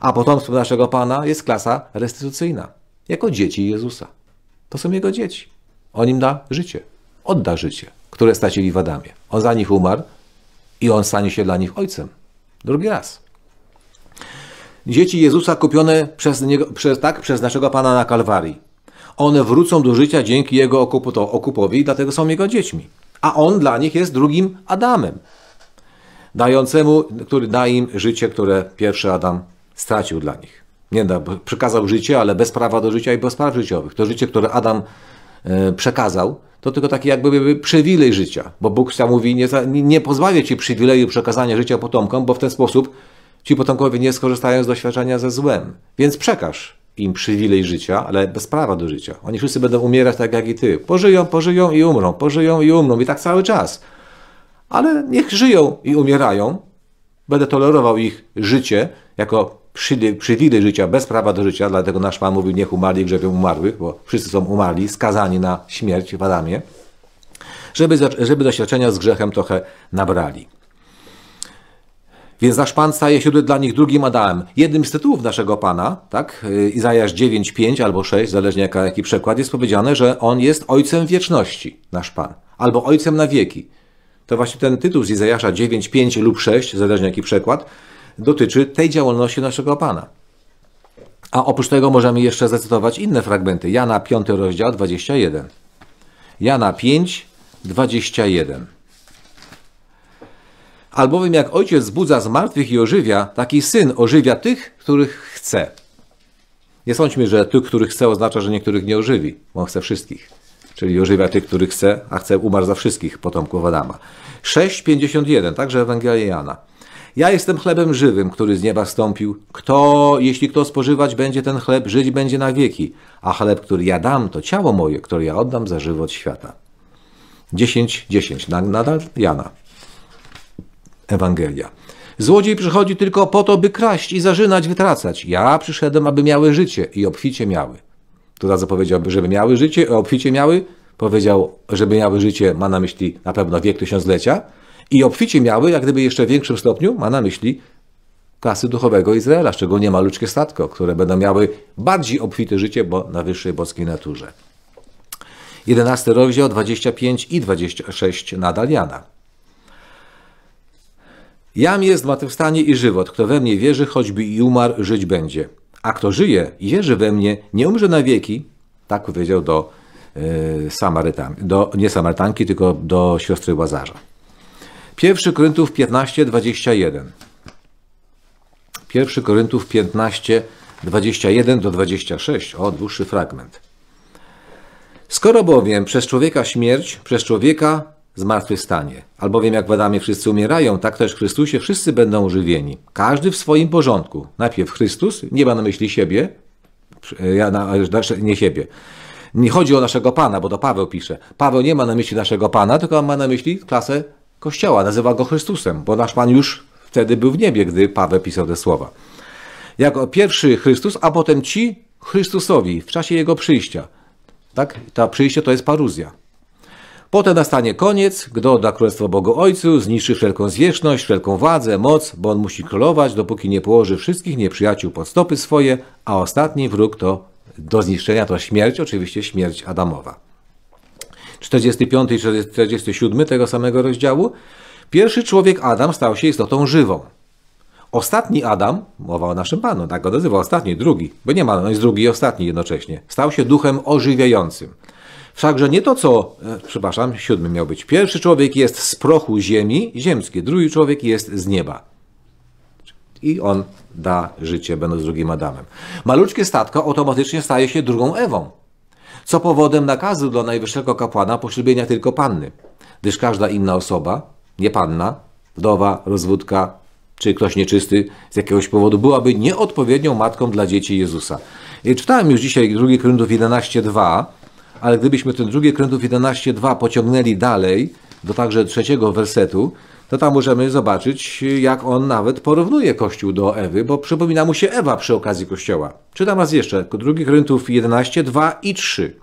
A potomstwem naszego Pana jest klasa restytucyjna, jako dzieci Jezusa. To są Jego dzieci. On im da życie, odda życie, które stracili w Adamie. On za nich umarł i On stanie się dla nich Ojcem. Drugi raz. Dzieci Jezusa kupione przez, niego, przez, tak, przez naszego Pana na Kalwarii. One wrócą do życia dzięki Jego okupowi i dlatego są Jego dziećmi. A On dla nich jest drugim Adamem, dającemu, który da im życie, które pierwszy Adam stracił dla nich. Nie da, przekazał życie, ale bez prawa do życia i bez praw życiowych. To życie, które Adam e, przekazał, to tylko taki jakby przywilej życia, bo Bóg sam mówi, nie, nie pozbawię ci przywileju przekazania życia potomkom, bo w ten sposób ci potomkowie nie skorzystają z doświadczenia ze złem. Więc przekaż im przywilej życia, ale bez prawa do życia. Oni wszyscy będą umierać tak jak i ty. Pożyją, pożyją i umrą, pożyją i umrą i tak cały czas. Ale niech żyją i umierają. Będę tolerował ich życie jako przywilej życia bez prawa do życia, dlatego nasz Pan mówił, niech umarli grzebią umarłych, bo wszyscy są umarli, skazani na śmierć w Adamie, żeby, żeby doświadczenia z grzechem trochę nabrali. Więc nasz Pan staje się dla nich drugim Adamem. Jednym z tytułów naszego Pana, tak, Izajasz 9, 5 albo 6, zależnie jaki, jaki przekład, jest powiedziane, że On jest Ojcem wieczności, nasz Pan, albo Ojcem na wieki. To właśnie ten tytuł z Izajasza 9, 5 lub 6, zależnie jaki przekład, dotyczy tej działalności naszego Pana. A oprócz tego możemy jeszcze zacytować inne fragmenty. Jana 5 rozdział 21. Jana 5, 21. Albowiem jak ojciec zbudza z martwych i ożywia, taki syn ożywia tych, których chce. Nie sądźmy, że tych, których chce, oznacza, że niektórych nie ożywi, on chce wszystkich. Czyli ożywia tych, których chce, a chce umarł za wszystkich potomków Adama. 6,51, także Ewangelia Jana. Ja jestem chlebem żywym, który z nieba stąpił. Kto, jeśli kto spożywać będzie ten chleb, żyć będzie na wieki. A chleb, który ja dam, to ciało moje, które ja oddam za żywot świata. 10, 10. Nadal Jana. Ewangelia. Złodziej przychodzi tylko po to, by kraść i zarzynać, wytracać. Ja przyszedłem, aby miały życie i obficie miały. Tu razu powiedział, żeby miały życie, a obficie miały. Powiedział, żeby miały życie, ma na myśli na pewno wiek tysiąclecia. I obficie miały, jak gdyby jeszcze w większym stopniu, ma na myśli klasy duchowego Izraela, szczególnie maluczkie statko, które będą miały bardziej obfite życie, bo na wyższej boskiej naturze. 11 rozdział 25 i 26 nadal Jana. Jam jest zmartwychwstanie i żywot. Kto we mnie wierzy, choćby i umarł, żyć będzie. A kto żyje i wierzy we mnie, nie umrze na wieki. Tak powiedział do y, do, nie Samarytanki, tylko do siostry Łazarza. 1 Koryntów 15, 21. 1 Koryntów 15, 21 do 26. O, dłuższy fragment. Skoro bowiem przez człowieka śmierć, przez człowieka zmartwychwstanie. Albowiem jak w Adamie wszyscy umierają, tak też w Chrystusie wszyscy będą ożywieni. Każdy w swoim porządku. Najpierw Chrystus, nie ma na myśli siebie, ja na, nie siebie. Nie chodzi o naszego Pana, bo to Paweł pisze. Paweł nie ma na myśli naszego Pana, tylko ma na myśli klasę Kościoła. Nazywa go Chrystusem, bo nasz Pan już wtedy był w niebie, gdy Paweł pisał te słowa. Jako pierwszy Chrystus, a potem ci Chrystusowi w czasie Jego przyjścia. Tak? To przyjście to jest paruzja. Potem nastanie koniec, gdy odda królestwo Bogu Ojcu, zniszczy wszelką zwierzchność, wszelką władzę, moc, bo on musi królować, dopóki nie położy wszystkich nieprzyjaciół pod stopy swoje, a ostatni wróg to do zniszczenia to śmierć, oczywiście śmierć Adamowa. 45 i 47 tego samego rozdziału. Pierwszy człowiek Adam stał się istotą żywą. Ostatni Adam, mowa o naszym Panu, tak go nazywa, ostatni, drugi, bo nie ma, no jest drugi i ostatni jednocześnie, stał się duchem ożywiającym. Wszakże nie to, co, e, przepraszam, siódmy miał być. Pierwszy człowiek jest z prochu ziemi ziemskiej, drugi człowiek jest z nieba. I on da życie, będąc drugim Adamem. Maluczkie statko automatycznie staje się drugą Ewą, co powodem nakazu dla najwyższego kapłana poślubienia tylko panny, gdyż każda inna osoba, nie panna, wdowa, rozwódka, czy ktoś nieczysty z jakiegoś powodu byłaby nieodpowiednią matką dla dzieci Jezusa. I czytałem już dzisiaj 2 Korynthów 11:2, ale gdybyśmy ten drugi Korynthów 11:2 pociągnęli dalej, do także trzeciego wersetu, to tam możemy zobaczyć, jak on nawet porównuje Kościół do Ewy, bo przypomina mu się Ewa przy okazji Kościoła. Czytam raz jeszcze, 2 Korynthów 11, 2 i 3.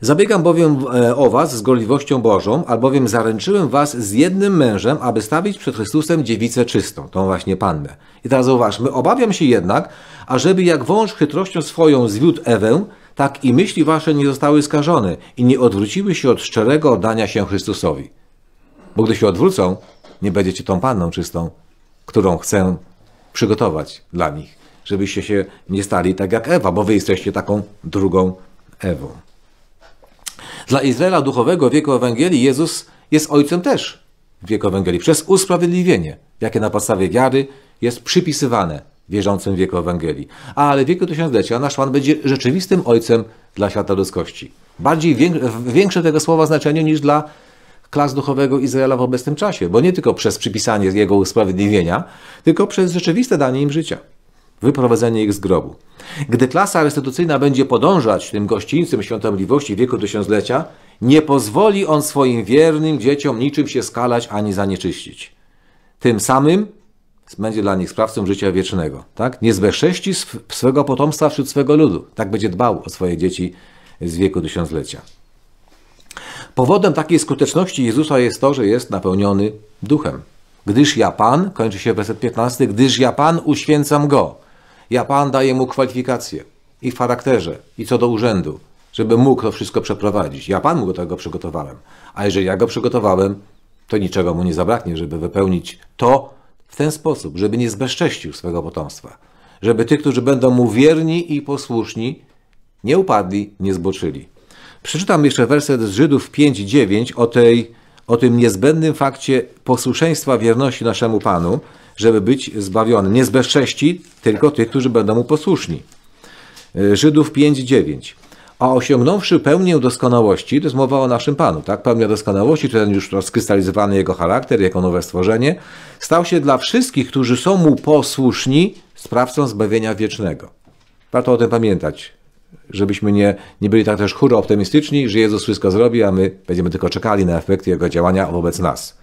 Zabiegam bowiem e, o was z gorliwością Bożą, albowiem zaręczyłem was z jednym mężem, aby stawić przed Chrystusem dziewicę czystą, tą właśnie pannę. I teraz zauważmy, obawiam się jednak, ażeby jak wąż chytrością swoją zwiódł Ewę, tak i myśli wasze nie zostały skażone i nie odwróciły się od szczerego oddania się Chrystusowi. Bo gdy się odwrócą, nie będziecie tą panną czystą, którą chcę przygotować dla nich, żebyście się nie stali tak jak Ewa, bo wy jesteście taką drugą Ewą. Dla Izraela duchowego wieku Ewangelii Jezus jest ojcem też wieku Ewangelii przez usprawiedliwienie, jakie na podstawie wiary jest przypisywane wierzącym wieku Ewangelii. Ale w wieku tysiąclecia nasz Pan będzie rzeczywistym ojcem dla świata ludzkości. Bardziej większe tego słowa znaczenie niż dla klas duchowego Izraela w obecnym czasie, bo nie tylko przez przypisanie jego usprawiedliwienia, tylko przez rzeczywiste danie im życia wyprowadzenie ich z grobu. Gdy klasa restytucyjna będzie podążać tym gościńcem świątobliwości wieku tysiąclecia, nie pozwoli on swoim wiernym dzieciom niczym się skalać ani zanieczyścić. Tym samym będzie dla nich sprawcą życia wiecznego. Tak? Nie zbezcześci swego potomstwa wśród swego ludu. Tak będzie dbał o swoje dzieci z wieku tysiąclecia. Powodem takiej skuteczności Jezusa jest to, że jest napełniony duchem. Gdyż ja Pan, kończy się werset 15, gdyż ja Pan uświęcam go ja Pan daję mu kwalifikacje i w charakterze, i co do urzędu, żeby mógł to wszystko przeprowadzić. Ja Pan mu tego przygotowałem. A jeżeli ja go przygotowałem, to niczego mu nie zabraknie, żeby wypełnić to w ten sposób, żeby nie zbezcześcił swego potomstwa. Żeby tych, którzy będą mu wierni i posłuszni, nie upadli, nie zboczyli. Przeczytam jeszcze werset z Żydów 5:9 o tej o tym niezbędnym fakcie posłuszeństwa wierności naszemu Panu, żeby być zbawiony. Nie z bezcześci, tylko tych, którzy będą mu posłuszni. E, Żydów 5:9. A osiągnąwszy pełnię doskonałości, to jest mowa o naszym Panu, tak? Pełnia doskonałości, ten już rozkrystalizowany jego charakter, jako nowe stworzenie, stał się dla wszystkich, którzy są mu posłuszni, sprawcą zbawienia wiecznego. Warto o tym pamiętać, żebyśmy nie, nie byli tak też chóro optymistyczni, że Jezus wszystko zrobi, a my będziemy tylko czekali na efekt Jego działania wobec nas.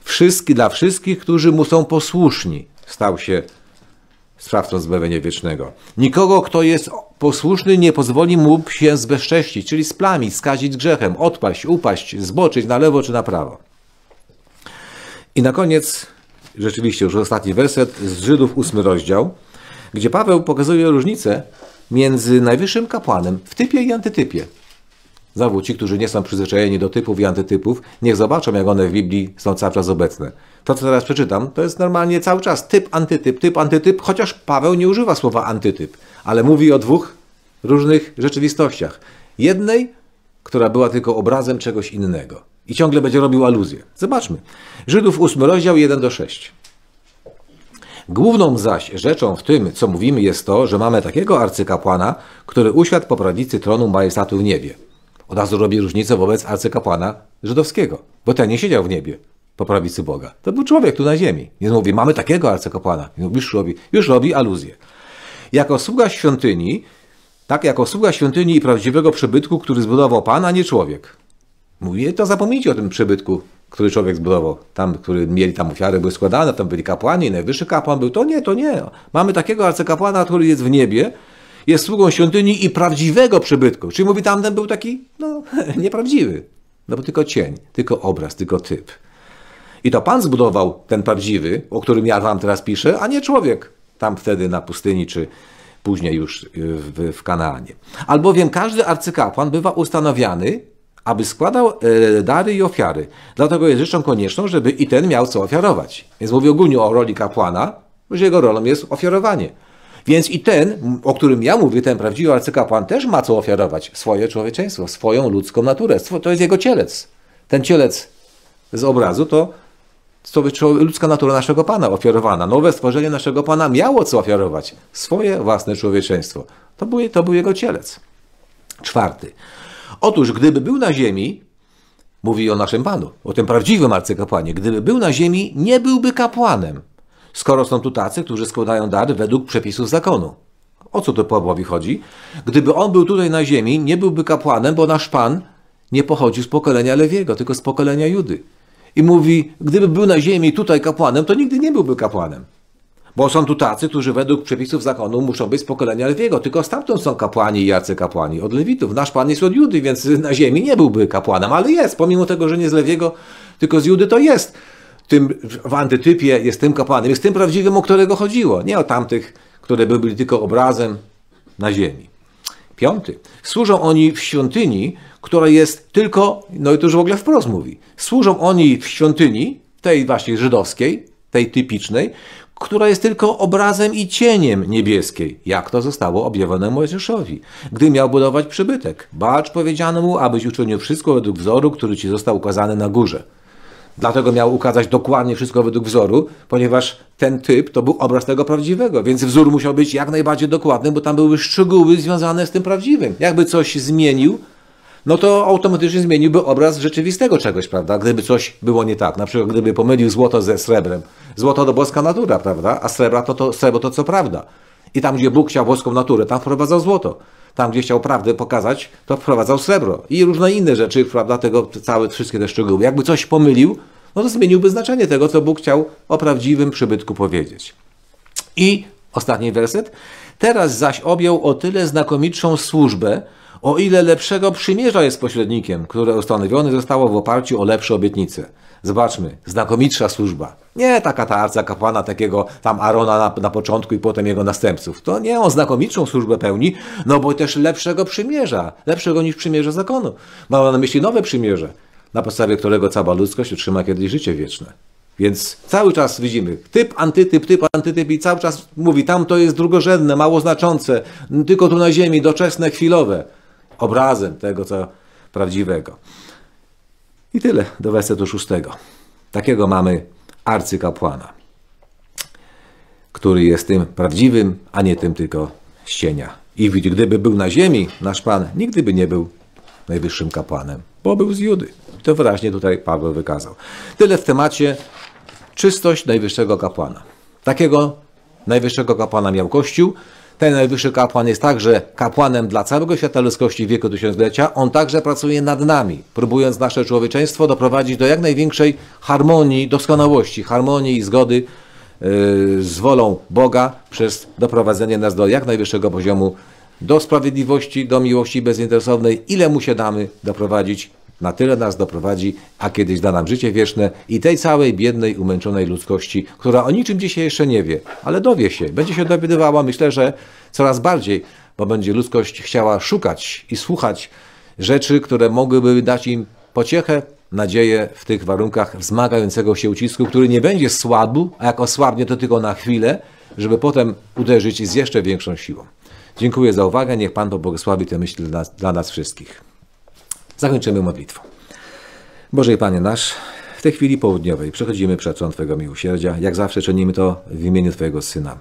Wszystki, dla wszystkich, którzy mu są posłuszni, stał się sprawcą zbawienia wiecznego. Nikogo, kto jest posłuszny, nie pozwoli mu się zbezcześcić, czyli splamić, skazić grzechem, odpaść, upaść, zboczyć na lewo czy na prawo. I na koniec, rzeczywiście już ostatni werset z Żydów, ósmy rozdział, gdzie Paweł pokazuje różnicę między najwyższym kapłanem w typie i antytypie. Znowu ci, którzy nie są przyzwyczajeni do typów i antytypów, niech zobaczą, jak one w Biblii są cały czas obecne. To, co teraz przeczytam, to jest normalnie cały czas typ, antytyp, typ, antytyp, chociaż Paweł nie używa słowa antytyp, ale mówi o dwóch różnych rzeczywistościach. Jednej, która była tylko obrazem czegoś innego. I ciągle będzie robił aluzję. Zobaczmy. Żydów 8 rozdział 1 do 6. Główną zaś rzeczą w tym, co mówimy, jest to, że mamy takiego arcykapłana, który usiadł po prawicy tronu majestatu w niebie. Od razu robi różnicę wobec arcykapłana żydowskiego, bo ten nie siedział w niebie po prawicy Boga. To był człowiek tu na ziemi. Nie mówi, mamy takiego arcykapłana. Już robi, już robi aluzję. Jako sługa świątyni, tak jako sługa świątyni i prawdziwego przybytku, który zbudował Pan, a nie człowiek. Mówi, to zapomnijcie o tym przybytku, który człowiek zbudował. Tam, który mieli tam ofiary, były składane, tam byli kapłani, najwyższy kapłan był. To nie, to nie. Mamy takiego arcykapłana, który jest w niebie, jest sługą świątyni i prawdziwego przybytku. Czyli mówi, tamten był taki, no, nieprawdziwy. No bo tylko cień, tylko obraz, tylko typ. I to Pan zbudował ten prawdziwy, o którym ja wam teraz piszę, a nie człowiek tam wtedy na pustyni, czy później już w, w Kanaanie. Albowiem każdy arcykapłan bywa ustanowiany, aby składał e, dary i ofiary. Dlatego jest rzeczą konieczną, żeby i ten miał co ofiarować. Więc mówię ogólnie o roli kapłana, że jego rolą jest ofiarowanie. Więc i ten, o którym ja mówię, ten prawdziwy arcykapłan też ma co ofiarować. Swoje człowieczeństwo, swoją ludzką naturę. To jest jego cielec. Ten cielec z obrazu to, to ludzka natura naszego Pana ofiarowana. Nowe stworzenie naszego Pana miało co ofiarować. Swoje własne człowieczeństwo. To był, to był jego cielec. Czwarty. Otóż, gdyby był na ziemi, mówi o naszym Panu, o tym prawdziwym arcykapłanie, gdyby był na ziemi, nie byłby kapłanem skoro są tu tacy, którzy składają dary według przepisów zakonu. O co to Pawłowi chodzi? Gdyby on był tutaj na ziemi, nie byłby kapłanem, bo nasz Pan nie pochodził z pokolenia Lewiego, tylko z pokolenia Judy. I mówi, gdyby był na ziemi tutaj kapłanem, to nigdy nie byłby kapłanem. Bo są tu tacy, którzy według przepisów zakonu muszą być z pokolenia Lewiego. Tylko stamtąd są kapłani i arcykapłani. Od Lewitów. Nasz Pan jest od Judy, więc na ziemi nie byłby kapłanem, ale jest. Pomimo tego, że nie z Lewiego, tylko z Judy, to jest. Tym, w antytypie jest tym kapłanem. Jest tym prawdziwym, o którego chodziło. Nie o tamtych, które były tylko obrazem na ziemi. Piąty. Służą oni w świątyni, która jest tylko, no i to już w ogóle wprost mówi, służą oni w świątyni, tej właśnie żydowskiej, tej typicznej, która jest tylko obrazem i cieniem niebieskiej, jak to zostało objawione Mojżeszowi, gdy miał budować przybytek. Bacz powiedziano mu, abyś uczynił wszystko według wzoru, który ci został ukazany na górze. Dlatego miał ukazać dokładnie wszystko według wzoru, ponieważ ten typ to był obraz tego prawdziwego, więc wzór musiał być jak najbardziej dokładny, bo tam były szczegóły związane z tym prawdziwym. Jakby coś zmienił, no to automatycznie zmieniłby obraz rzeczywistego czegoś, prawda? Gdyby coś było nie tak. Na przykład gdyby pomylił złoto ze srebrem. Złoto to boska natura, prawda? A srebra to, to srebro to co prawda. I tam, gdzie Bóg chciał boską naturę, tam wprowadzał złoto. Tam, gdzie chciał prawdę pokazać, to wprowadzał srebro. I różne inne rzeczy, prawda? Tego, całe, wszystkie te szczegóły. Jakby coś pomylił, no to zmieniłby znaczenie tego, co Bóg chciał o prawdziwym przybytku powiedzieć. I ostatni werset. Teraz zaś objął o tyle znakomitszą służbę, o ile lepszego przymierza jest pośrednikiem, które ustanowione zostało w oparciu o lepsze obietnice. Zobaczmy, znakomitsza służba. Nie taka ta arca kapłana, takiego tam Arona na, na początku i potem jego następców. To nie on znakomitszą służbę pełni, no bo też lepszego przymierza, lepszego niż przymierze zakonu. Mam na myśli nowe przymierze, na podstawie którego cała ludzkość otrzyma kiedyś życie wieczne. Więc cały czas widzimy typ, antytyp, typ, antytyp i cały czas mówi, tam to jest drugorzędne, mało znaczące, tylko tu na ziemi, doczesne, chwilowe obrazem tego, co prawdziwego. I tyle do wersetu szóstego. Takiego mamy arcykapłana, który jest tym prawdziwym, a nie tym tylko z cienia. I gdyby był na ziemi, nasz Pan nigdy by nie był najwyższym kapłanem, bo był z Judy. To wyraźnie tutaj Paweł wykazał. Tyle w temacie czystość najwyższego kapłana. Takiego najwyższego kapłana miał Kościół, ten najwyższy kapłan jest także kapłanem dla całego świata ludzkości wieku tysiąclecia. On także pracuje nad nami, próbując nasze człowieczeństwo doprowadzić do jak największej harmonii, doskonałości, harmonii i zgody yy, z wolą Boga przez doprowadzenie nas do jak najwyższego poziomu do sprawiedliwości, do miłości bezinteresownej, ile mu się damy doprowadzić na tyle nas doprowadzi, a kiedyś da nam życie wieczne i tej całej biednej, umęczonej ludzkości, która o niczym dzisiaj jeszcze nie wie, ale dowie się, będzie się dowiadywała, myślę, że coraz bardziej, bo będzie ludzkość chciała szukać i słuchać rzeczy, które mogłyby dać im pociechę, nadzieję w tych warunkach wzmagającego się ucisku, który nie będzie słabł, a jak osłabnie, to tylko na chwilę, żeby potem uderzyć z jeszcze większą siłą. Dziękuję za uwagę. Niech Pan pobłogosławi te myśli dla, dla nas wszystkich. Zakończymy modlitwą. Boże Panie nasz, w tej chwili południowej przechodzimy przed tron Twojego miłosierdzia. Jak zawsze czynimy to w imieniu Twojego Syna,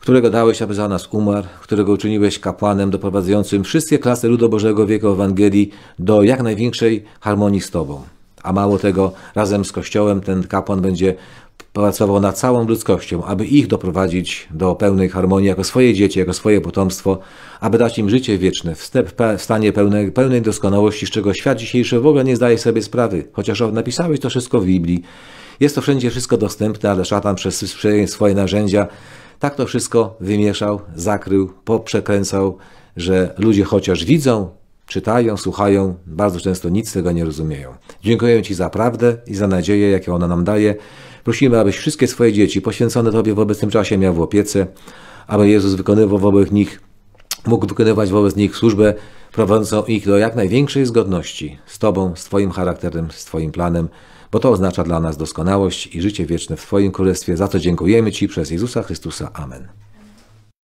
którego dałeś, aby za nas umarł, którego uczyniłeś kapłanem doprowadzającym wszystkie klasy ludu Bożego wieku Ewangelii do jak największej harmonii z Tobą. A mało tego, razem z Kościołem ten kapłan będzie pracował nad całą ludzkością, aby ich doprowadzić do pełnej harmonii jako swoje dzieci, jako swoje potomstwo, aby dać im życie wieczne w stanie pełnej, pełnej doskonałości, z czego świat dzisiejszy w ogóle nie zdaje sobie sprawy, chociaż napisałeś to wszystko w Biblii. Jest to wszędzie wszystko dostępne, ale szatan przez swoje narzędzia tak to wszystko wymieszał, zakrył, poprzekręcał, że ludzie chociaż widzą, czytają, słuchają, bardzo często nic z tego nie rozumieją. Dziękuję Ci za prawdę i za nadzieję, jakie ona nam daje. Prosimy, abyś wszystkie swoje dzieci poświęcone Tobie w obecnym czasie miał w opiece, aby Jezus wykonywał wobec nich, mógł wykonywać wobec nich służbę prowadzącą ich do jak największej zgodności z Tobą, z Twoim charakterem, z Twoim planem, bo to oznacza dla nas doskonałość i życie wieczne w Twoim Królestwie. Za to dziękujemy Ci przez Jezusa Chrystusa. Amen.